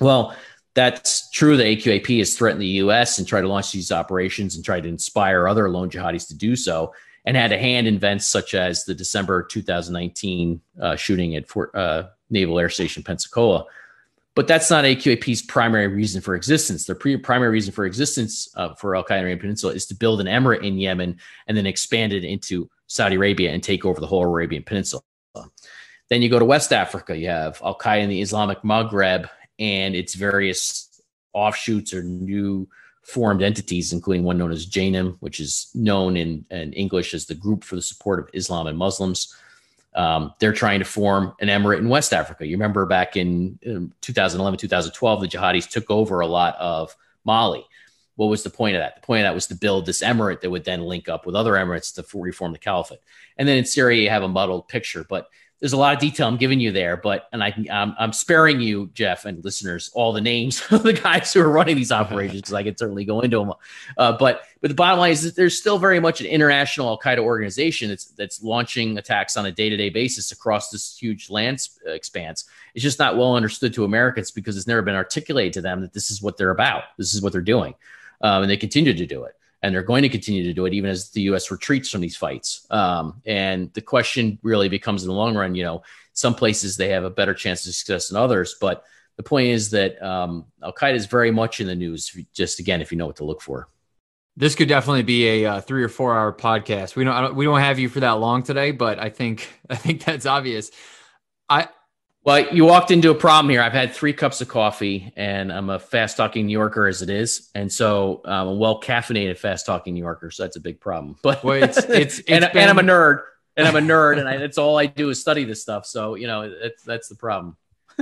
Well, that's true. The AQAP has threatened the U.S. and tried to launch these operations and tried to inspire other lone jihadis to do so, and had a hand in events such as the December 2019 uh, shooting at Fort uh, Naval Air Station Pensacola. But that's not AQAP's primary reason for existence. Their pre- primary reason for existence uh, for Al Qaeda Arabian Peninsula is to build an emirate in Yemen and then expand it into Saudi Arabia and take over the whole Arabian Peninsula. Then you go to West Africa. You have Al Qaeda in the Islamic Maghreb and its various offshoots or new formed entities, including one known as JNIM, which is known in, in English as the Group for the Support of Islam and Muslims. Um, they're trying to form an emirate in West Africa. You remember back in, in 2011, 2012, the jihadis took over a lot of Mali. What was the point of that? The point of that was to build this emirate that would then link up with other emirates to reform the caliphate. And then in Syria, you have a muddled picture. But there's a lot of detail I'm giving you there, but and I I'm, I'm sparing you, Jeff, and listeners, all the names (laughs) of the guys who are running these operations because I could certainly go into them. Uh, but but the bottom line is that there's still very much an international Al Qaeda organization that's that's launching attacks on a day to day basis across this huge land expanse. It's just not well understood to Americans because it's never been articulated to them that this is what they're about. This is what they're doing, um, and they continue to do it and they're going to continue to do it even as the U.S. retreats from these fights. Um, and the question really becomes in the long run, you know, some places they have a better chance of success than others, but the point is that um, Al Qaeda is very much in the news. Just again, if you know what to look for. This could definitely be a uh, three or four hour podcast. We don't, don't we don't have you for that long today, but I think (laughs) I think that's obvious. I well, you walked into a problem here. I've had three cups of coffee, and I'm a fast talking New Yorker as it is, and so I'm a well caffeinated fast talking New Yorker. So that's a big problem. But well, it's (laughs) it's, it's and, been... and, I'm a nerd, and I'm a nerd, and I, that's all I do is study this stuff. So you know, that's that's the problem.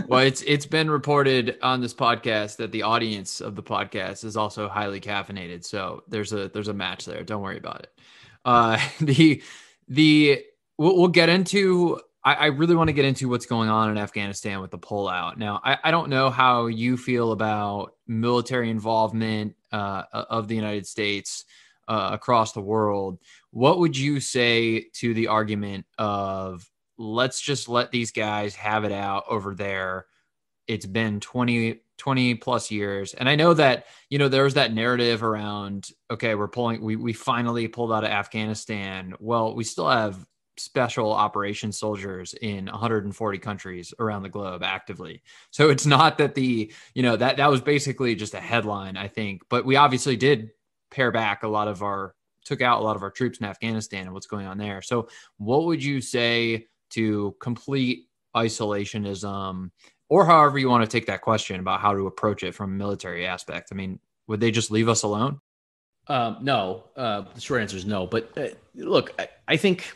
well, it's it's been reported on this podcast that the audience of the podcast is also highly caffeinated. So there's a there's a match there. Don't worry about it. Uh, (laughs) the the we'll, we'll get into I, I really want to get into what's going on in Afghanistan with the pullout. Now, I, I don't know how you feel about military involvement uh, of the United States uh, across the world. What would you say to the argument of let's just let these guys have it out over there? It's been 20, 20 plus years. And I know that, you know, there was that narrative around, okay, we're pulling, we, we finally pulled out of Afghanistan. Well, we still have special operations soldiers in 140 countries around the globe actively. So it's not that the, you know, that that was basically just a headline, I think, but we obviously did pare back a lot of our took out a lot of our troops in Afghanistan and what's going on there. So what would you say to complete isolationism or however you want to take that question about how to approach it from a military aspect? I mean, would they just leave us alone? Um, no, uh, the short answer is no. But uh, look, I, I think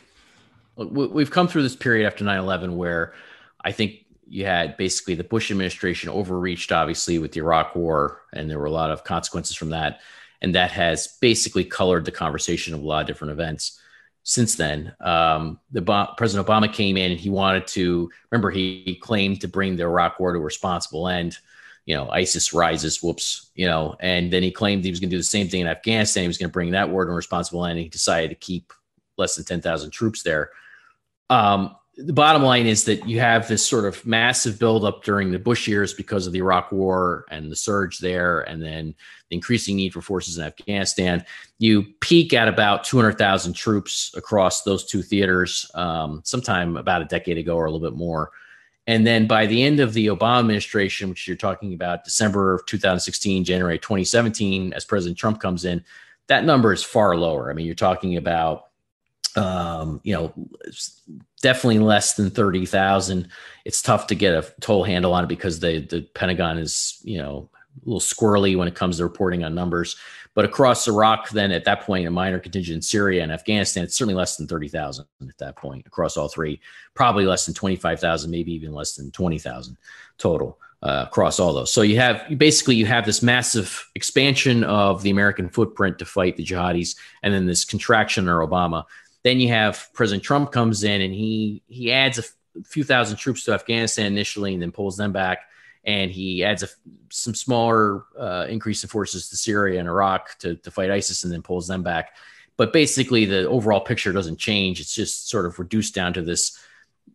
we've come through this period after 9-11 where i think you had basically the bush administration overreached obviously with the iraq war and there were a lot of consequences from that. And that has basically colored the conversation of a lot of different events since then. Um, the president obama came in and he wanted to remember he claimed to bring the iraq war to a responsible end. You know isis rises whoops you know and then he claimed he was going to do the same thing in afghanistan. He was going to bring that war to a responsible end and he decided to keep less than 10,000 troops there um, the bottom line is that you have this sort of massive buildup during the Bush years because of the Iraq War and the surge there, and then the increasing need for forces in Afghanistan. You peak at about 200,000 troops across those two theaters um, sometime about a decade ago or a little bit more. And then by the end of the Obama administration, which you're talking about December of 2016, January 2017, as President Trump comes in, that number is far lower. I mean, you're talking about um, you know, definitely less than 30,000. It's tough to get a total handle on it because the, the Pentagon is, you know, a little squirrely when it comes to reporting on numbers. But across Iraq, then at that point, a minor contingent in Syria and Afghanistan, it's certainly less than 30,000 at that point across all three, probably less than 25,000, maybe even less than 20,000 total. Uh, across all those. So you have basically you have this massive expansion of the American footprint to fight the jihadis, and then this contraction under Obama then you have President Trump comes in and he he adds a f- few thousand troops to Afghanistan initially and then pulls them back. and he adds a, some smaller uh, increase in forces to Syria and Iraq to, to fight ISIS and then pulls them back. But basically, the overall picture doesn't change. It's just sort of reduced down to this,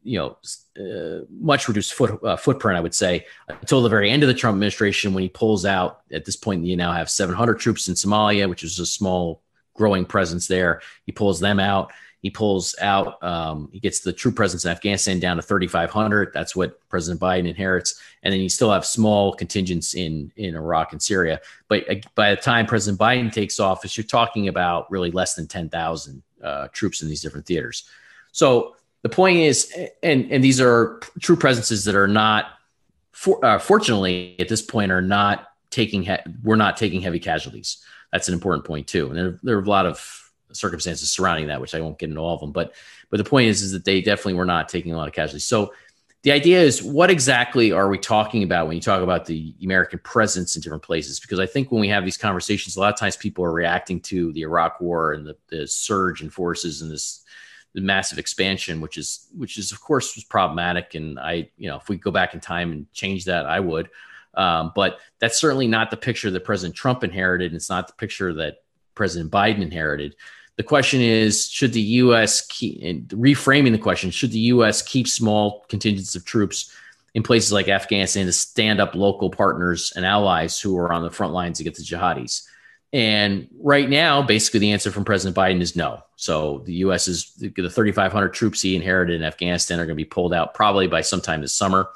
you know, uh, much reduced foot, uh, footprint, I would say, until the very end of the Trump administration when he pulls out. At this point, you now have 700 troops in Somalia, which is a small growing presence there. He pulls them out. He pulls out, um, he gets the true presence in Afghanistan down to 3,500. That's what President Biden inherits. And then you still have small contingents in, in Iraq and Syria. But uh, by the time President Biden takes office, you're talking about really less than 10,000 uh, troops in these different theaters. So the point is, and, and these are true presences that are not, for, uh, fortunately, at this point, are not taking, he- we're not taking heavy casualties. That's an important point too. And there, there are a lot of circumstances surrounding that, which I won't get into all of them. But but the point is, is that they definitely were not taking a lot of casualties. So the idea is, what exactly are we talking about when you talk about the American presence in different places? Because I think when we have these conversations, a lot of times people are reacting to the Iraq War and the, the surge in forces and this the massive expansion, which is which is of course was problematic. And I, you know, if we go back in time and change that, I would. Um, but that's certainly not the picture that President Trump inherited. It's not the picture that President Biden inherited. The question is, should the U.S. keep reframing the question? Should the U.S. keep small contingents of troops in places like Afghanistan to stand up local partners and allies who are on the front lines against the jihadis? And right now, basically, the answer from President Biden is no. So the U.S. is the 3,500 troops he inherited in Afghanistan are going to be pulled out probably by sometime this summer.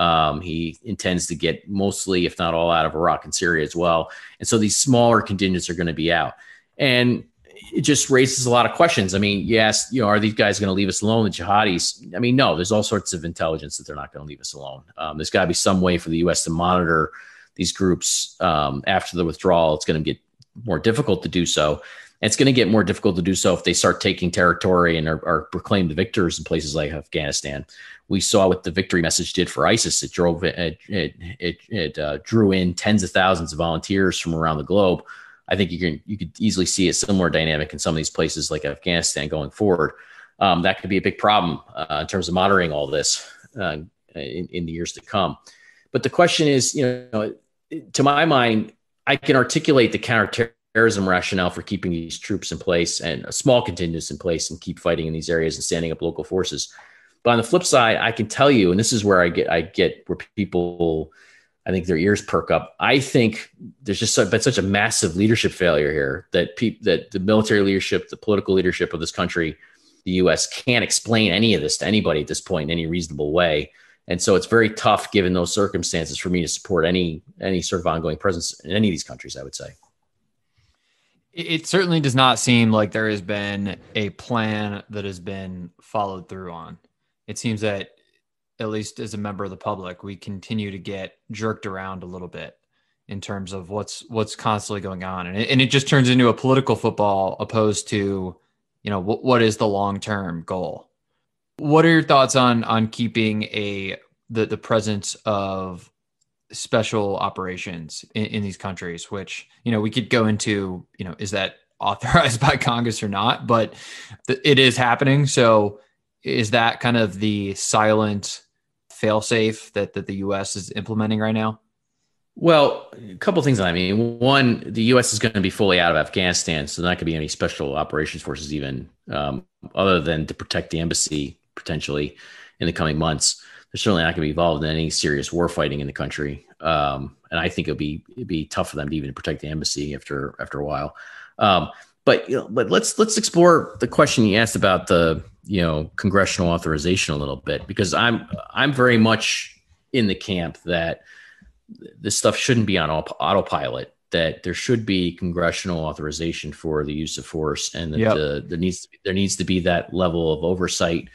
Um, he intends to get mostly, if not all, out of Iraq and Syria as well. And so these smaller contingents are going to be out. And it just raises a lot of questions. I mean, yes, you know, are these guys going to leave us alone, the jihadis? I mean, no, there's all sorts of intelligence that they're not going to leave us alone. Um, there's got to be some way for the U.S. to monitor these groups um, after the withdrawal. It's going to get more difficult to do so. It's going to get more difficult to do so if they start taking territory and are, are proclaimed the victors in places like Afghanistan. We saw what the victory message did for ISIS. It drove it, it, it, it uh, drew in tens of thousands of volunteers from around the globe I think you can you could easily see a similar dynamic in some of these places like Afghanistan going forward. Um, that could be a big problem uh, in terms of monitoring all this uh, in, in, the years to come. But the question is, you know, to my mind, I can articulate the counterterrorism rationale for keeping these troops in place and a small contingents in place and keep fighting in these areas and standing up local forces. But on the flip side, I can tell you, and this is where I get I get where people I think their ears perk up. I think there's just been such a massive leadership failure here that pe- that the military leadership, the political leadership of this country, the U.S. can't explain any of this to anybody at this point in any reasonable way. And so it's very tough, given those circumstances, for me to support any any sort of ongoing presence in any of these countries. I would say. It certainly does not seem like there has been a plan that has been followed through on. It seems that at least as a member of the public, we continue to get jerked around a little bit in terms of what's what's constantly going on, and it, and it just turns into a political football opposed to, you know, what, what is the long term goal? What are your thoughts on on keeping a the the presence of special operations in, in these countries? Which you know we could go into, you know, is that (laughs) authorized by Congress or not? But th- it is happening, so is that kind of the silent failsafe that that the U.S. is implementing right now? Well, a couple things. I mean, one, the U.S. is going to be fully out of Afghanistan, so not going to be any special operations forces, even um, other than to protect the embassy potentially in the coming months. They're certainly not going to be involved in any serious war fighting in the country, um, and I think it'll be it'd be tough for them to even protect the embassy after after a while. Um, but you know, but let's let's explore the question you asked about the you know congressional authorization a little bit because I'm I'm very much in the camp that this stuff shouldn't be on autopilot. That there should be congressional authorization for the use of force, and that yep. the, there needs to be, there needs to be that level of oversight.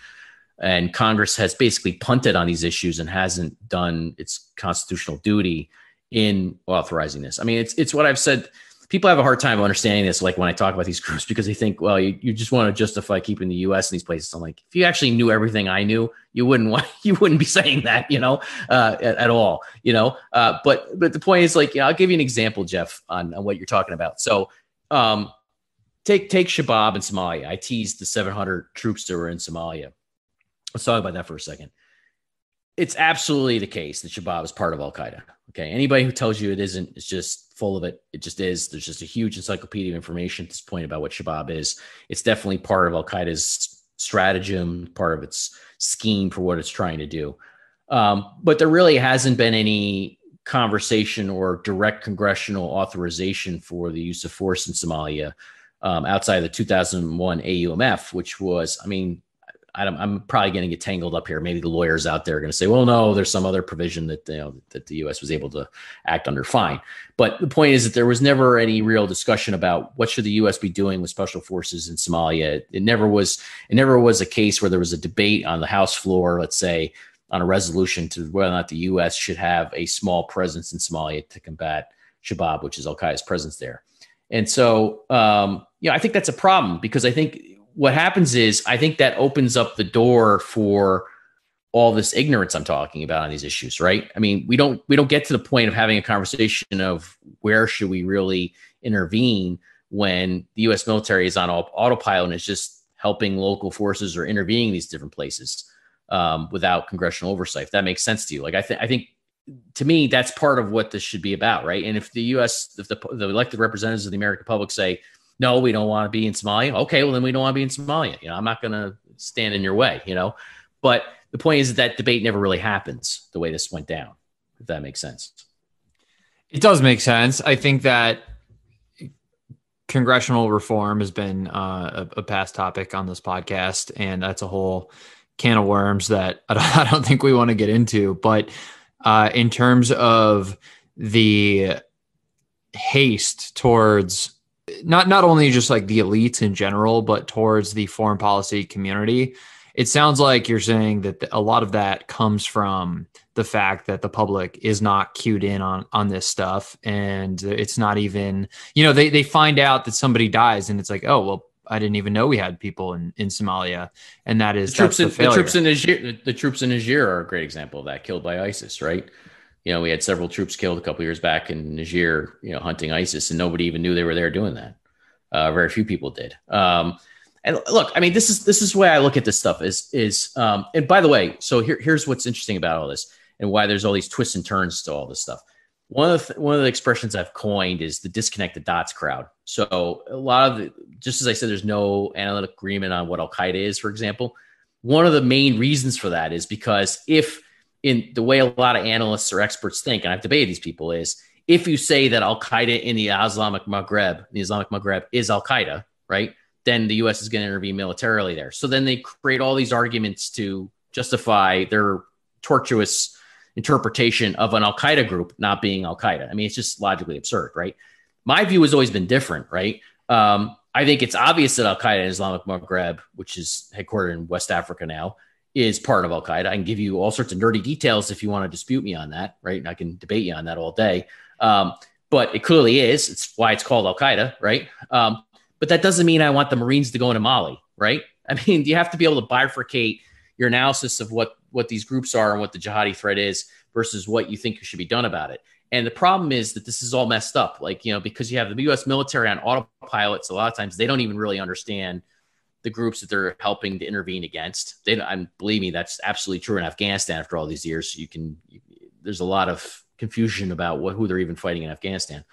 And Congress has basically punted on these issues and hasn't done its constitutional duty in authorizing this. I mean, it's it's what I've said. People have a hard time understanding this like when i talk about these (laughs) groups because they think well you, you just want to justify keeping the us in these places. I'm like if you actually knew everything i knew you wouldn't want (laughs) you wouldn't be saying that you know uh, at, at, all you know? Uh, but but the point is like you know, i'll give you an example jeff on, on what you're talking about. So um, take take shabab in somalia. I teased the 700 troops that were in somalia let's talk about that for a second it's absolutely the case that Shabab is part of Al Qaeda. Okay. Anybody who tells you it isn't is just full of it. It just is. There's just a huge encyclopedia of information at this point about what Shabab is. It's definitely part of Al Qaeda's stratagem, part of its scheme for what it's trying to do. Um, but there really hasn't been any conversation or direct congressional authorization for the use of force in Somalia um, outside of the 2001 AUMF, which was, I mean, I'm, I'm probably going to get tangled up here. Maybe the lawyers out there are going to say, well, no, there's some other provision that, you know, that the U.S. was able to act under. Fine. But the point is that there was never any real discussion about what should the U.S. be doing with special forces in Somalia. It never was, it never was a case where there was a debate on the House floor, let's say, on a resolution to whether or not the U.S. should have a small presence in Somalia to combat Shabab, which is Al Qaeda's presence there. And so, um, you know, I think that's a problem because I think what happens is I think that opens up the door for all this ignorance I'm talking about on these issues, right? I mean, we don't we don't get to the point of having a conversation of where should we really intervene when the U.S. military is on autopilot and is just helping local forces or intervening in these different places um, without congressional oversight. If that makes sense to you, like I think I think to me that's part of what this should be about, right? And if the U.S. if the, the elected representatives of the American public say no, we don't want to be in Somalia. Okay, well then we don't want to be in Somalia. You know, I'm not going to stand in your way. You know, but the point is that debate never really happens the way this went down. If that makes sense. It does make sense. I think that congressional reform has been uh, a, a, past topic on this podcast, and that's a whole can of worms that I (laughs) don't, I don't think we want to get into. But uh, in terms of the haste towards not not only just like the elites in general, but towards the foreign policy community. It sounds like you're saying that a lot of that comes from the fact that the public is not cued in on on this stuff, and it's not even you know they they find out that somebody dies, and it's like oh well I didn't even know we had people in, in Somalia, and that is the troops. In, the, the, troops in Niger. The, the, troops in Niger are a great example of that, killed by ISIS. Right? You know, we had several troops killed a couple years back in Niger, you know, hunting ISIS, and nobody even knew they were there doing that. Uh, very few people did. Um, and look, I mean, this is this is the way I look at this stuff. Is is um, and by the way, so here, here's what's interesting about all this, and why there's all these twists and turns to all this stuff. One of the th- one of the expressions I've coined is the disconnect the dots crowd. So a lot of the, just as I said, there's no analytic agreement on what Al Qaeda is, for example. One of the main reasons for that is because if in the way a lot of analysts or experts think, and I've debated these people, is if you say that Al Qaeda in the Islamic Maghreb, the Islamic Maghreb is Al Qaeda, right? Then the U.S. is going to intervene militarily there. So then they create all these arguments to justify their tortuous interpretation of an Al Qaeda group not being Al Qaeda. I mean, it's just logically absurd, right? My view has always been different, right? Um, I think it's obvious that Al Qaeda in Islamic Maghreb, which is headquartered in West Africa now, is part of Al Qaeda. I can give you all sorts of nerdy details if you want to dispute me on that, right? And I can debate you on that all day. Um, but it clearly is. It's why it's called Al Qaeda, right? Um, but that doesn't mean I want the Marines to go into Mali, right? (laughs) I mean, you have to be able to bifurcate your analysis of what what these groups are and what the jihadi threat is versus what you think should be done about it. And the problem is that this is all messed up. Like, you know, because you have the US military on autopilot, so a lot of times they don't even really understand – the groups that they're helping to intervene against. They, I'm believe me, that's absolutely true in Afghanistan. After all these years, you can. You, there's a lot of confusion about what who they're even fighting in Afghanistan.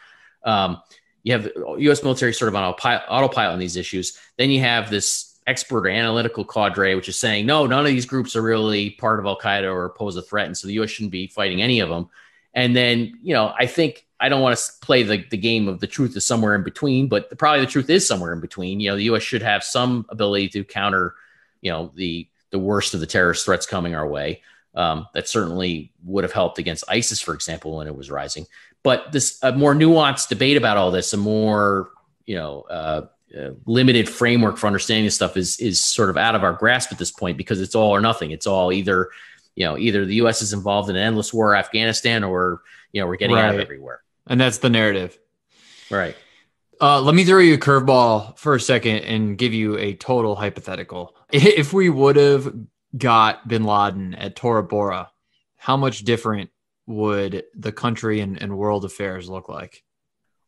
Um, you have U.S. military sort of on autopilot on these issues. Then you have this expert or analytical cadre, which is saying, no, none of these groups are really part of Al Qaeda or pose a threat, and so the U.S. shouldn't be fighting any of them. And then, you know, I think I don't want to play the, the game of the truth is somewhere in between, but the, probably the truth is somewhere in between. You know, the U.S. should have some ability to counter, you know, the the worst of the terrorist threats coming our way. Um, that certainly would have helped against ISIS, for example, when it was rising. But this a more nuanced debate about all this, a more you know uh, uh, limited framework for understanding this stuff is is sort of out of our grasp at this point because it's all or nothing. It's all either you know either the U.S. is involved in an endless war, in Afghanistan, or you know we're getting right. out of everywhere. And that's the narrative. Right. Uh, let me throw you a curveball for a second and give you a total hypothetical. (laughs) If we would have got bin Laden at Tora Bora, how much different would the country and, and world affairs look like?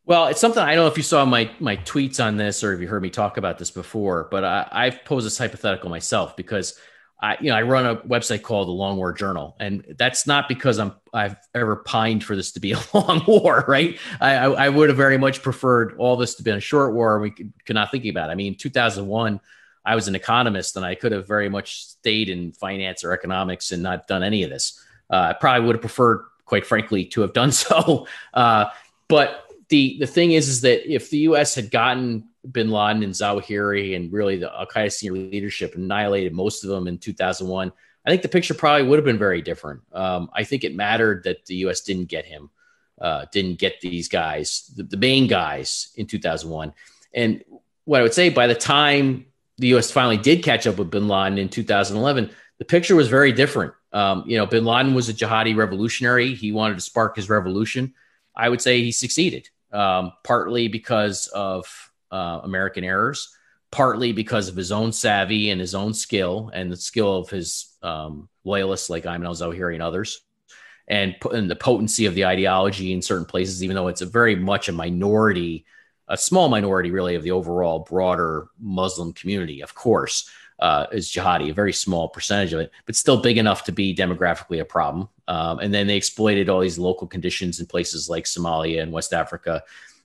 Well, it's something I don't know if you saw my my tweets on this or if you heard me talk about this before, but I, I've posed this hypothetical myself because I, you know, I run a website called the Long War Journal, and that's not because I'm I've ever pined for this to be (laughs) a long war, right? I, I, I would have very much preferred all this to be a short war. We could, could not think about. It. I mean, 2001, I was an economist, and I could have very much stayed in finance or economics and not done any of this. Uh, I probably would have preferred, quite frankly, to have done (laughs) so. Uh, but the the thing is, is that if the U.S. had gotten bin Laden and Zawahiri and really the Al Qaeda senior leadership annihilated most of them in 2001, I think the picture probably would have been very different. Um, I think it mattered that the U.S. didn't get him, uh, didn't get these guys, the, the main guys in 2001. And what I would say by the time the U.S. finally did catch up with bin Laden in 2011, the picture was very different. Um, you know, bin Laden was a jihadi revolutionary. He wanted to spark his revolution. I would say he succeeded, um, partly because of uh, American errors, partly because of his own savvy and his own skill and the skill of his um, loyalists like Ayman al Zawahiri and others, and, and the potency of the ideology in certain places, even though it's a very much a minority, a small minority really of the overall broader Muslim community, of course. Uh, is jihadi, a very small percentage of it, but still big enough to be demographically a problem. Um, and then they exploited all these local conditions in places like Somalia and West Africa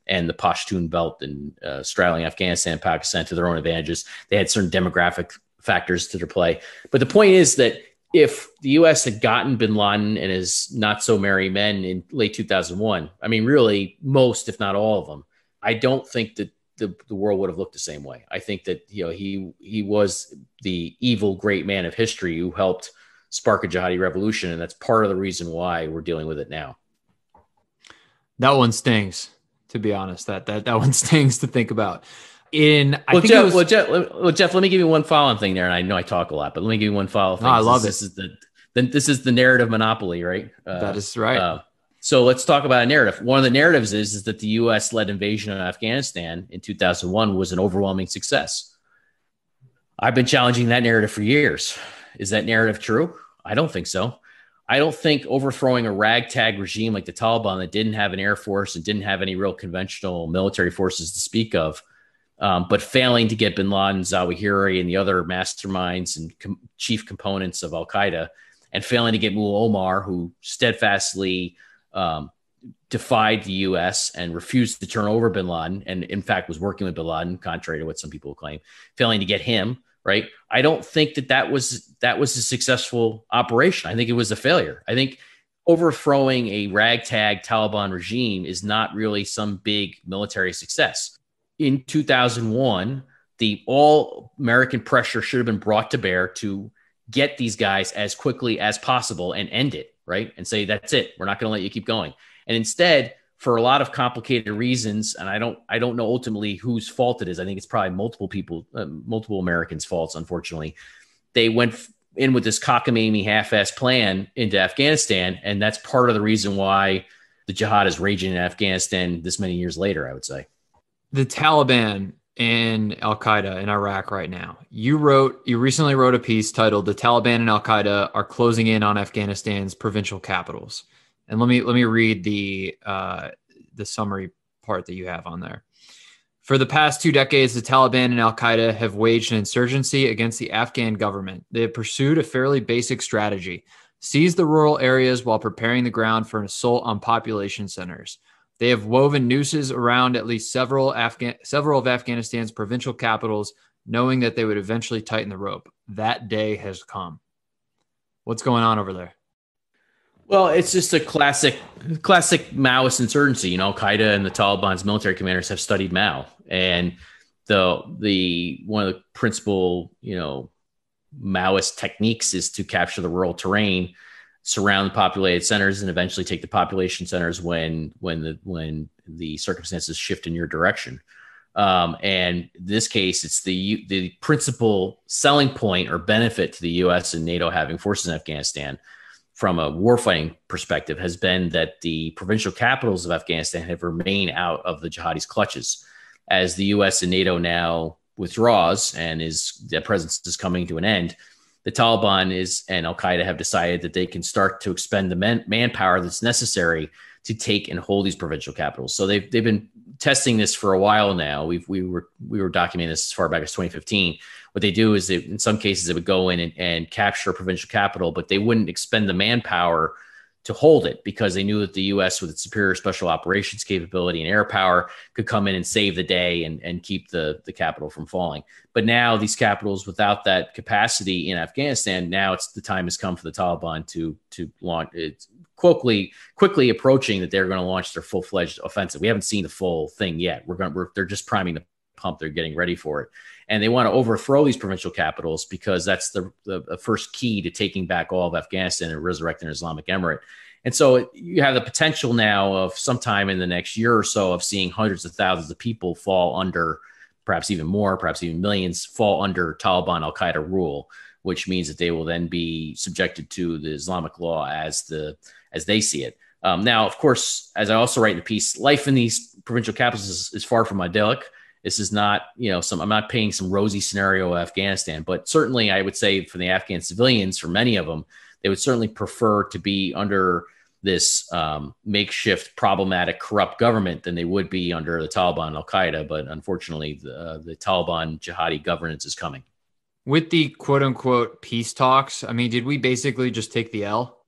and the Pashtun belt and uh, straddling Afghanistan, Pakistan to their own advantages. They had certain demographic factors to their play. But the point is that if the U.S. had gotten Bin Laden and his not so merry men in late 2001, I mean, really most, if not all of them, I don't think that the, the world would have looked the same way. I think that you know he he was the evil great man of history who helped spark a jihadi revolution, and that's part of the reason why we're dealing with it now. That one stings to be honest. That that that (laughs) one stings to think about. In I well, Jeff, was, well, Jeff, well, Jeff, let me give you one follow-on thing there, and I know I talk a lot, but let me give you one follow. No, I love this, it. This is the then this is the narrative monopoly, right? Uh, that is right. Uh, so let's talk about a narrative. One of the narratives is, is that the U.S. led invasion of Afghanistan in 2001 was an overwhelming success. I've been challenging that narrative for years. Is that narrative true? I don't think so. I don't think overthrowing a ragtag regime like the Taliban that didn't have an air force and didn't have any real conventional military forces to speak of, um, but failing to get bin Laden, Zawahiri, and the other masterminds and com- chief components of Al Qaeda, and failing to get Mullah Omar, who steadfastly um, defied the U.S. and refused to turn over bin Laden, and in fact was working with bin Laden, contrary to what some people claim, failing to get him right? I don't think that that was that was a successful operation. I think it was a failure. I think overthrowing a ragtag Taliban regime is not really some big military success. In 2001, the all American pressure should have been brought to bear to get these guys as quickly as possible and end it, right? And say that's it. We're not going to let you keep going. And instead, for a lot of complicated reasons and i don't i don't know ultimately whose fault it is i think it's probably multiple people uh, multiple americans faults unfortunately they went in with this cockamamie half-ass plan into afghanistan and that's part of the reason why the jihad is raging in afghanistan this many years later i would say the taliban and Al Qaeda in Iraq right now. You wrote, you recently wrote a piece titled "The Taliban and Al Qaeda are closing in on Afghanistan's provincial capitals." And let me let me read the uh, the summary part that you have on there. For the past two decades, the Taliban and Al Qaeda have waged an insurgency against the Afghan government. They have pursued a fairly basic strategy seize the rural areas while preparing the ground for an assault on population centers. They have woven nooses around at least several Afghan several of Afghanistan's provincial capitals, knowing that they would eventually tighten the rope. That day has come. What's going on over there? Well, it's just a classic, classic Maoist insurgency. You know, Al Qaeda and the Taliban's military commanders have studied Mao, and the the one of the principal, you know, Maoist techniques is to capture the rural terrain, surround the populated centers, and eventually take the population centers when when the when the circumstances shift in your direction. Um, and in this case, it's the the principal selling point or benefit to the U.S. and NATO having forces in Afghanistan from a warfighting perspective has been that the provincial capitals of Afghanistan have remained out of the jihadis' clutches. As the US and NATO now withdraws and is their presence is coming to an end, the Taliban is and Al Qaeda have decided that they can start to expend the man, manpower that's necessary to take and hold these provincial capitals. So they've they've been testing this for a while now. We've we were we were documenting this as far back as 2015. What they do is they, in some cases they would go in and, and capture provincial capital, but they wouldn't expend the manpower to hold it because they knew that the U.S. with its superior special operations capability and air power could come in and save the day and, and keep the, the capital from falling. But now these capitals without that capacity in Afghanistan, now it's the time has come for the Taliban to to launch. It's quickly quickly approaching that they're going to launch their full fledged offensive. We haven't seen the full thing yet. We're going they're just priming the pump. They're getting ready for it, and they want to overthrow these provincial capitals because that's the, the, the first key to taking back all of Afghanistan and resurrecting an Islamic Emirate. And so you have the potential now of sometime in the next year or so of seeing hundreds of thousands of people fall under, perhaps even more, perhaps even millions fall under Taliban Al Qaeda rule, which means that they will then be subjected to the Islamic law as the as they see it. Um, now, of course, as I also write in the piece, life in these provincial capitals is, is far from idyllic. This is not, you know, some. I'm not painting some rosy scenario of Afghanistan, but certainly, I would say for the Afghan civilians, for many of them, they would certainly prefer to be under this um, makeshift, problematic, corrupt government than they would be under the Taliban, Al Qaeda. But unfortunately, the, uh, the Taliban jihadi governance is coming. With the quote unquote peace talks, I mean, did we basically just take the L?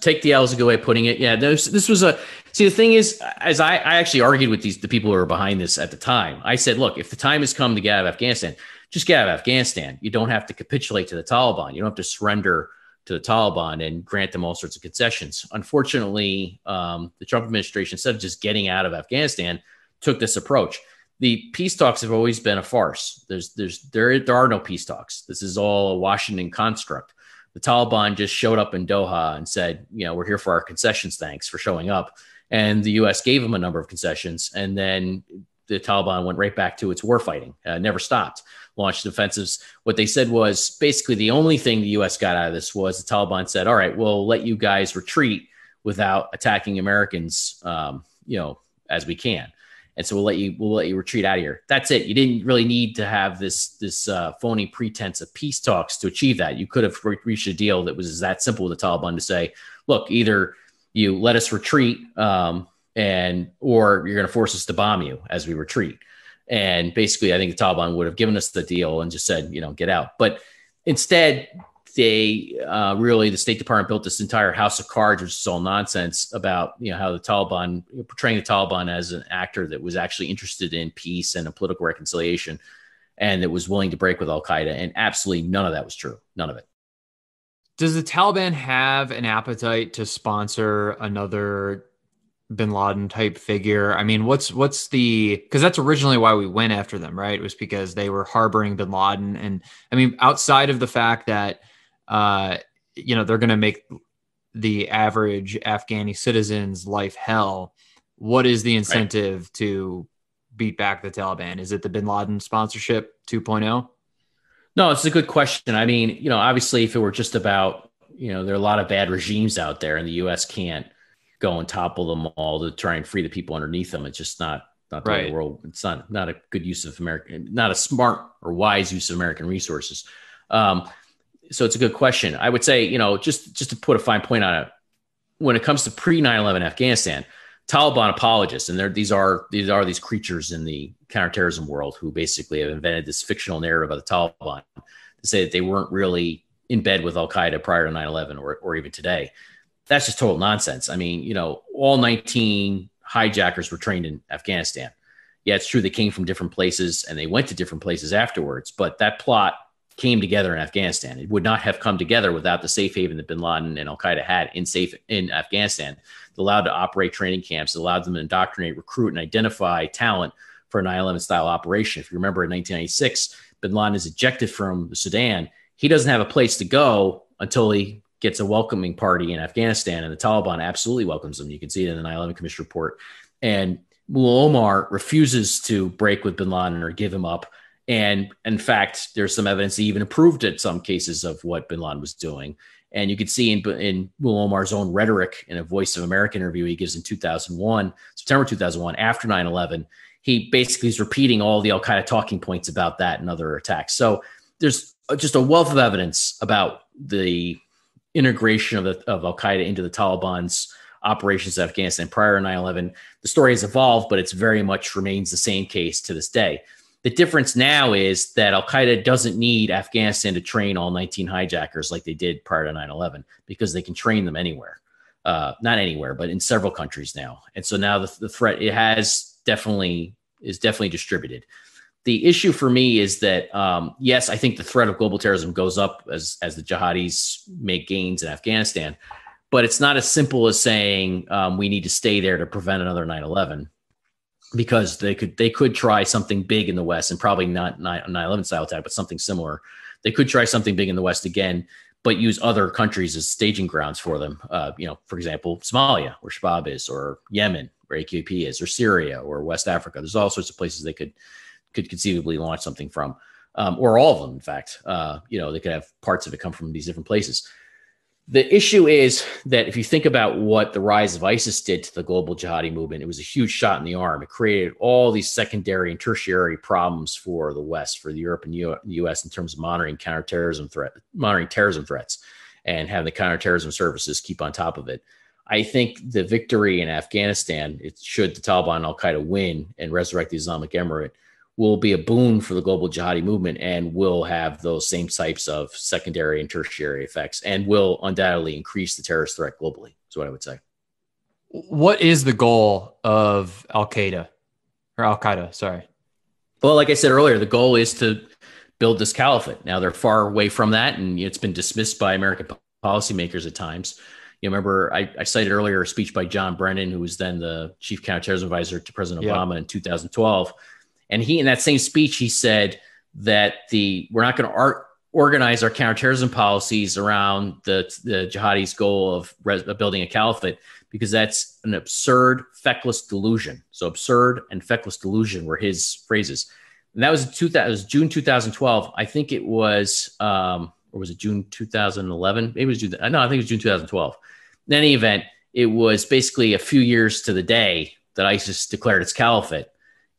Take the L is a good way of putting it. Yeah, this, this was a see. The thing is, as I, I actually argued with these the people who were behind this at the time, I said, look, if the time has come to get out of Afghanistan, just get out of Afghanistan. You don't have to capitulate to the Taliban. You don't have to surrender to the Taliban and grant them all sorts of concessions. Unfortunately, um, the Trump administration, instead of just getting out of Afghanistan, took this approach. The peace talks have always been a farce. There's, there's, there, there are no peace talks. This is all a Washington construct. The Taliban just showed up in Doha and said, you know, we're here for our concessions. Thanks for showing up. And the U.S. gave them a number of concessions, and then the Taliban went right back to its war fighting, uh, never stopped, launched offensives. What they said was basically the only thing the U.S. got out of this was the Taliban said, all right, we'll let you guys retreat without attacking Americans, um, you know, as we can. And so we'll let you we'll let you retreat out of here. That's it. You didn't really need to have this this uh, phony pretense of peace talks to achieve that. You could have re- reached a deal that was that simple with the Taliban to say, look, either you let us retreat, um, and or you're going to force us to bomb you as we retreat. And basically, I think the Taliban would have given us the deal and just said, you know, get out. But instead, they uh, really the State Department built this entire house of cards, which is all nonsense about you know how the Taliban portraying the Taliban as an actor that was actually interested in peace and a political reconciliation, and that was willing to break with Al Qaeda. And absolutely none of that was true. None of it. Does the Taliban have an appetite to sponsor another bin Laden type figure. I mean, what's what's the because that's originally why we went after them, right? It was because they were harboring bin Laden, and I mean, outside of the fact that uh, you know they're going to make the average Afghani citizen's life hell. What is the incentive right. to beat back the Taliban? Is it the bin Laden sponsorship 2.0? No, it's a good question. I mean, you know, obviously, if it were just about, you know, there are a lot of bad regimes out there, and the U.S. can't go and topple them all to try and free the people underneath them. It's just not not the, right. the world. It's not not a good use of American, not a smart or wise use of American resources. Um, so it's a good question. I would say, you know, just just to put a fine point on it, when it comes to pre 9/11 Afghanistan, Taliban apologists, and there these are these are these creatures in the counterterrorism world who basically have invented this fictional narrative of the Taliban to say that they weren't really in bed with Al Qaeda prior to 9/11 or or even today that's just total nonsense. I mean, you know, all 19 hijackers were trained in Afghanistan. Yeah, it's true they came from different places and they went to different places afterwards, but that plot came together in Afghanistan. It would not have come together without the safe haven that bin Laden and Al Qaeda had in safe in Afghanistan. It allowed to operate training camps, it allowed them to indoctrinate, recruit, and identify talent for a 9/11 style operation. If you remember in 1996, bin Laden is ejected from the Sudan. He doesn't have a place to go until he gets a welcoming party in Afghanistan, and the Taliban absolutely welcomes them. You can see it in the 9 11 Commission report. And Mullah Omar refuses to break with bin Laden or give him up. And in fact, there's some evidence he even approved at some cases of what bin Laden was doing. And you could see in, in Mullah Omar's own rhetoric in a Voice of America interview he gives in 2001, September 2001, after 9 11, he basically is repeating all the Al Qaeda talking points about that and other attacks. So there's just a wealth of evidence about the integration of, of Al Qaeda into the Taliban's operations in Afghanistan prior to 9 11. The story has evolved, but it's very much remains the same case to this day. The difference now is that Al Qaeda doesn't need Afghanistan to train all 19 hijackers like they did prior to 9 11 because they can train them anywhere. Uh, not anywhere, but in several countries now. And so now the, the threat it has definitely is definitely distributed. The issue for me is that um, yes, I think the threat of global terrorism goes up as as the jihadis make gains in Afghanistan, but it's not as simple as saying um, we need to stay there to prevent another 9-11 because they could they could try something big in the west and probably not 9-11 style attack but something similar. They could try something big in the west again but use other countries as staging grounds for them. Uh, you know for example somalia where shabab is or yemen where aqp is or syria or west africa. There's all sorts of places they could could conceivably launch something from um, or all of them in fact. Uh, you know they could have parts of it come from these different places the issue is that if you think about what the rise of ISIS did to the global jihadi movement, it was a huge shot in the arm. It created all these secondary and tertiary problems for the West, for the Europe and U.S. in terms of monitoring counterterrorism threat, monitoring terrorism threats, and having the counterterrorism services keep on top of it. I think the victory in Afghanistan, it should the Taliban and Al Qaeda win and resurrect the Islamic Emirate, will be a boon for the global jihadi movement and will have those same types of secondary and tertiary effects and will undoubtedly increase the terrorist threat globally, is what I would say. What is the goal of Al Qaeda or Al Qaeda? Sorry. Well, like I said earlier, the goal is to build this caliphate. Now they're far away from that, and it's been dismissed by American policymakers at times. You remember I, I cited earlier a speech by John Brennan, who was then the chief counterterrorism advisor to President Obama in 2012 and he, in that same speech, he said that the we're not going to organize our counterterrorism policies around the, the jihadis' goal of, res, building a caliphate because that's an absurd, feckless delusion. So absurd and feckless delusion were his phrases. And that was, two, that was June 2012. I think it was, um, or was it June 2011? Maybe it was June. No, I think it was June 2012. In any event, it was basically a few years to the day that ISIS declared its caliphate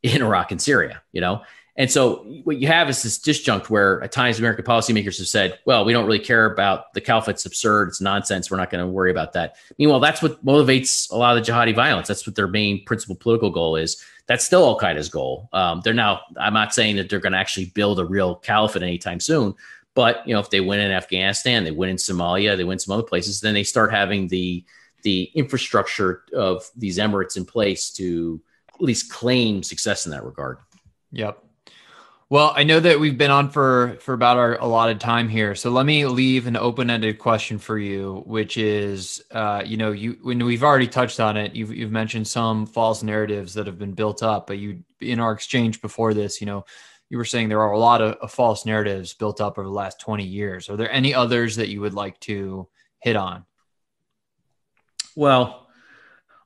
in Iraq and Syria, you know? And so what you have is this disjunct where at times American policymakers have said, well, we don't really care about the caliphate. It's absurd. It's nonsense. We're not going to worry about that. Meanwhile, that's what motivates a lot of the jihadi violence. That's what their main principal political goal is. That's still Al Qaeda's goal. Um, they're now, I'm not saying that they're going to actually build a real caliphate anytime soon, but you know, if they win in Afghanistan, they win in Somalia, they win some other places, then they start having the, the infrastructure of these emirates in place to at least claim success in that regard. Yep. Well, I know that we've been on for for about our allotted time here, so let me leave an open-ended question for you, which is, uh, you know, you when we've already touched on it, you've you've mentioned some false narratives that have been built up, but you in our exchange before this, you know, you were saying there are a lot of, of false narratives built up over the last twenty years. Are there any others that you would like to hit on? Well,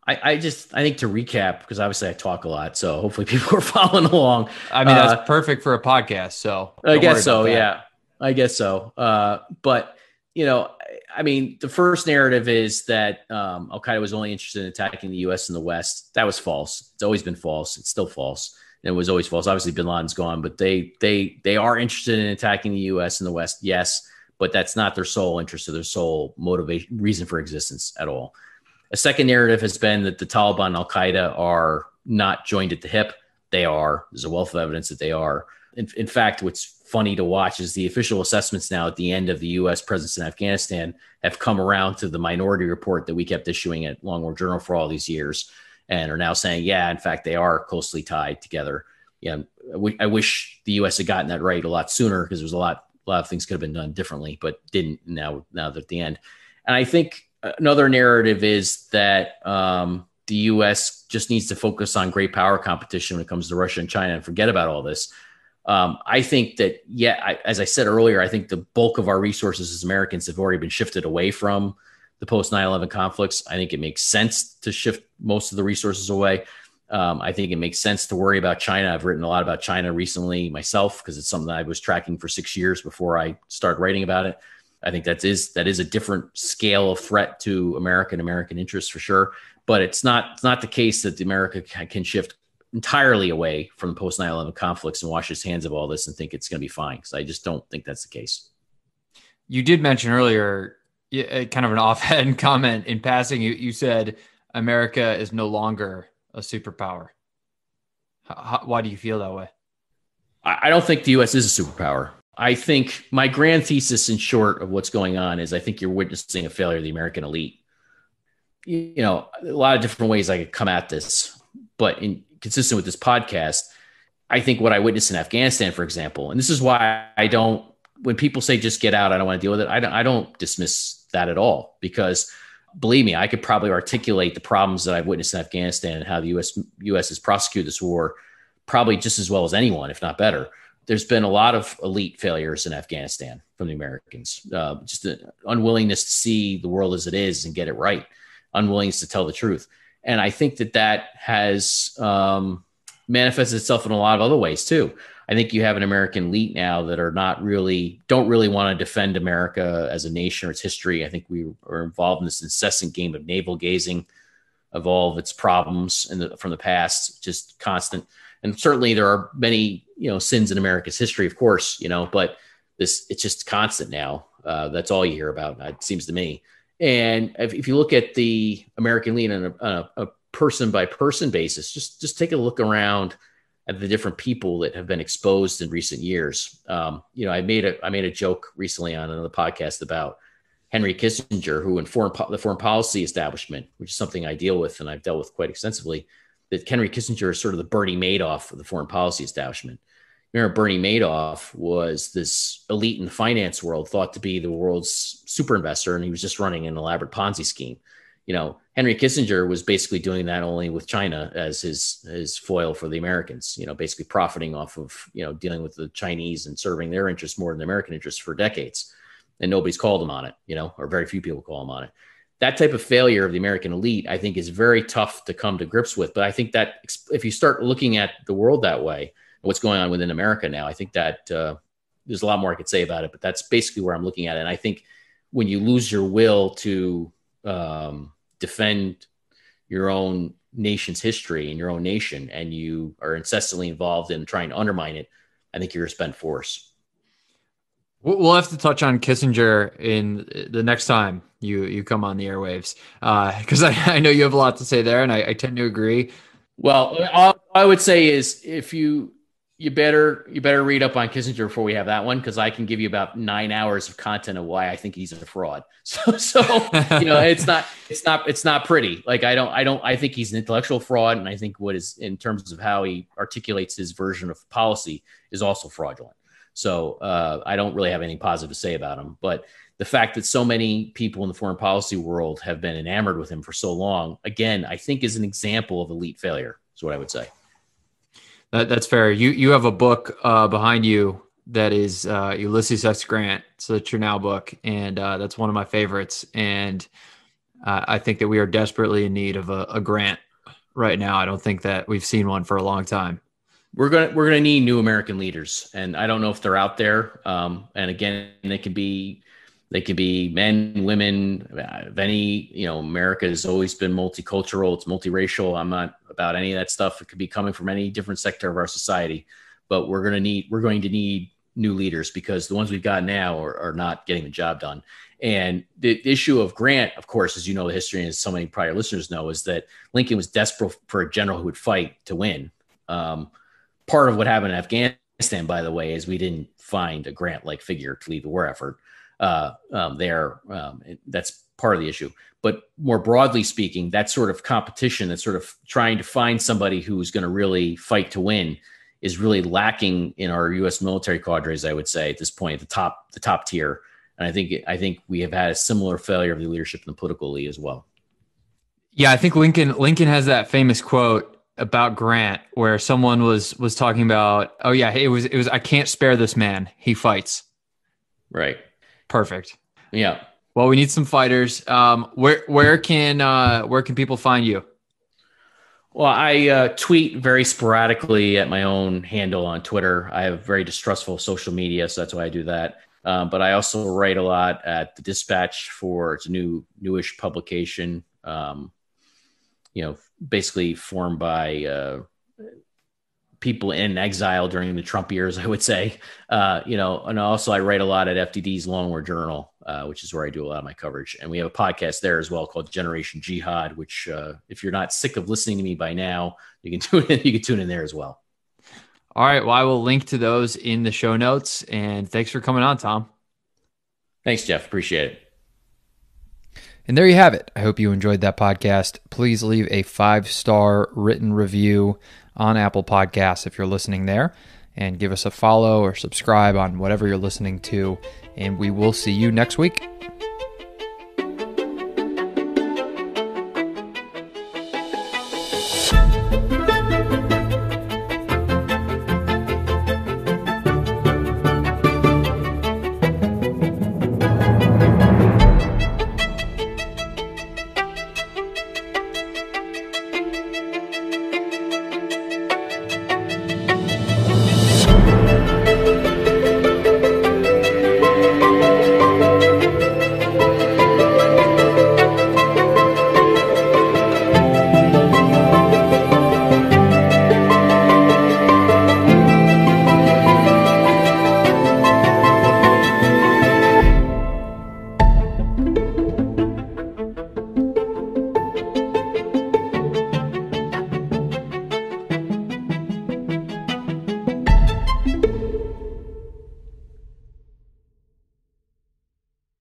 I, I just I think to recap because obviously I talk a lot, so hopefully (laughs) people are following along. I mean, that's uh, perfect for a podcast. So I guess so. Yeah, I guess so. Uh, but you know, I mean, the first narrative is that um, Al Qaeda was only interested in attacking the U.S. and the West. That was false. It's always been false. It's still false. And it was always false. Obviously, Bin Laden's gone, but they they they are interested in attacking the U.S. and the West. Yes, but that's not their sole interest or their sole motivation, reason for existence at all. A second narrative has been that the Taliban and Al Qaeda are not joined at the hip. They are. There's a wealth of evidence that they are. In, in, fact, what's funny to watch is the official assessments now at the end of the U.S. presence in Afghanistan have come around to the minority report that we kept issuing at Long War Journal for all these years and are now saying, yeah, in fact, they are closely tied together. Yeah, I wish the U.S. had gotten that right a lot sooner because there was a lot, a lot of things could have been done differently, but didn't. Now, now at the end, and I think another narrative is that um, the U.S. just needs to focus on great power competition when it comes to Russia and China and forget about all this. Um, I think that, yeah, I, as I said earlier, I think the bulk of our resources as Americans have already been shifted away from the post 9 11 conflicts. I think it makes sense to shift most of the resources away. Um, I think it makes sense to worry about China. I've written a lot about China recently myself because it's something I was tracking for six years before I started writing about it. I think that is that is a different scale of threat to American American interests for sure. But it's not it's not the case that the America can shift entirely away from the post 9/11 conflicts and wash its hands of all this and think it's going to be fine. Because I just don't think that's the case. You did mention earlier, uh, kind of an (laughs) offhand comment in passing. You, you said America is no longer a superpower. How, why do you feel that way? I don't think the U.S. is a superpower. I think my grand thesis, in short, of what's going on is I think you're witnessing a failure of the American elite. You know, a lot of different ways I could come at this, but in consistent with this podcast, I think what I witnessed in Afghanistan, for example, and this is why I don't, when people say just get out, I don't want to deal with it. I don't, I don't dismiss that at all because believe me, I could probably articulate the problems that I've witnessed in Afghanistan and how the U.S. U.S. has prosecuted this war probably just as well as anyone, if not better. There's been a lot of elite failures in Afghanistan from the Americans, uh, just unwillingness to see the world as it is and get it right, unwillingness to tell the truth. And I think that that has um, manifested itself in a lot of other ways too. I think you have an American elite now that are not really don't really want to defend America as a nation or its history. I think we are involved in this incessant game of navel gazing of all of its problems in the, from the past, just constant. And certainly there are many you know sins in America's history, of course, you know, but this it's just constant now. Uh, that's all you hear about. It seems to me. And if, if you look at the American elite on a, a, a person by person basis, just just take a look around at the different people that have been exposed in recent years. Um, you know, I made a I made a joke recently on another podcast about Henry Kissinger, who in foreign the foreign policy establishment, which is something I deal with and I've dealt with quite extensively, that Henry Kissinger is sort of the Bernie Madoff of the foreign policy establishment. Remember, Bernie Madoff was this elite in the finance world, thought to be the world's super investor, and he was just running an elaborate Ponzi scheme you know, Henry Kissinger was basically doing that only with China as his his foil for the Americans. You know, basically profiting off of you know dealing with the Chinese and serving their interests more than the American interests for decades, and nobody's called him on it. You know, or very few people call him on it. That type of failure of the American elite, I think, is very tough to come to grips with. But I think that if you start looking at the world that way, what's going on within America now, I think that uh, there's a lot more I could say about it. But that's basically where I'm looking at it. And I think when you lose your will to um, defend your own nation's history and your own nation and you are incessantly involved in trying to undermine it, I think you're a spent force. We'll have to touch on Kissinger in the next time you you come on the airwaves because uh, I, I know you have a lot to say there, and I, I tend to agree. Well, all I would say is if you you better you better read up on Kissinger before we have that one because I can give you about nine hours of content of why I think he's a fraud. (laughs) So so you know it's not it's not it's not pretty. Like I don't I don't I think he's an intellectual fraud, and I think what is in terms of how he articulates his version of policy is also fraudulent. So uh, I don't really have anything positive to say about him, but the fact that so many people in the foreign policy world have been enamored with him for so long, again, I think is an example of elite failure. Is what I would say. That, that's fair. You you have a book uh, behind you that is uh, Ulysses S. Grant. It's a Chernow book, and uh, that's one of my favorites. And uh, I think that we are desperately in need of a, a, grant right now. I don't think that we've seen one for a long time. We're gonna we're gonna need new American leaders, and I don't know if they're out there. Um, and again, they can be they could be men, women, of any, you know, America has always been multicultural, it's multiracial. I'm not about any of that stuff. It could be coming from any different sector of our society, but we're going to need, we're going to need new leaders because the ones we've got now are, are not getting the job done. And the issue of Grant, of course, as you know, the history and so many prior listeners know, is that Lincoln was desperate for a general who would fight to win. Um, part of what happened in Afghanistan, by the way, is we didn't find a Grant like figure to lead the war effort uh, um, there. Um, that's part of the issue. But more broadly speaking, that sort of competition, that sort of trying to find somebody who's going to really fight to win, is really lacking in our U.S. military cadres. I would say at this point, the top the top tier. And I think I think we have had a similar failure of the leadership in the political elite as well. Yeah, I think Lincoln Lincoln has that famous quote about Grant where someone was was talking about, oh yeah, it was it was I can't spare this man. He fights. Right. Perfect. Yeah. Well, we need some fighters. Um, where where can uh, where can people find you? Well, I uh, tweet very sporadically at my own handle on Twitter. I have very distrustful social media, so that's why I do that. Um, but I also write a lot at the Dispatch for it's a new newish publication. Um, you know, basically formed by uh, people in exile during the Trump years, (laughs) I would say. Uh, you know, and also I write a lot at FDD's Long War Journal, uh, which is where I do a lot of my coverage. And we have a podcast there as well called Generation Jihad, which uh, if you're not sick of listening to me by now, you can (laughs) tune in. You can tune in there as well. All right. Well, I will link to those in the show notes. And thanks for coming on, Tom. Thanks, Jeff. Appreciate it. And there you have it. I hope you enjoyed that podcast. Please leave a five star written review on Apple Podcasts if you're listening there, and give us a follow or subscribe on whatever you're listening to. And we will see you next week.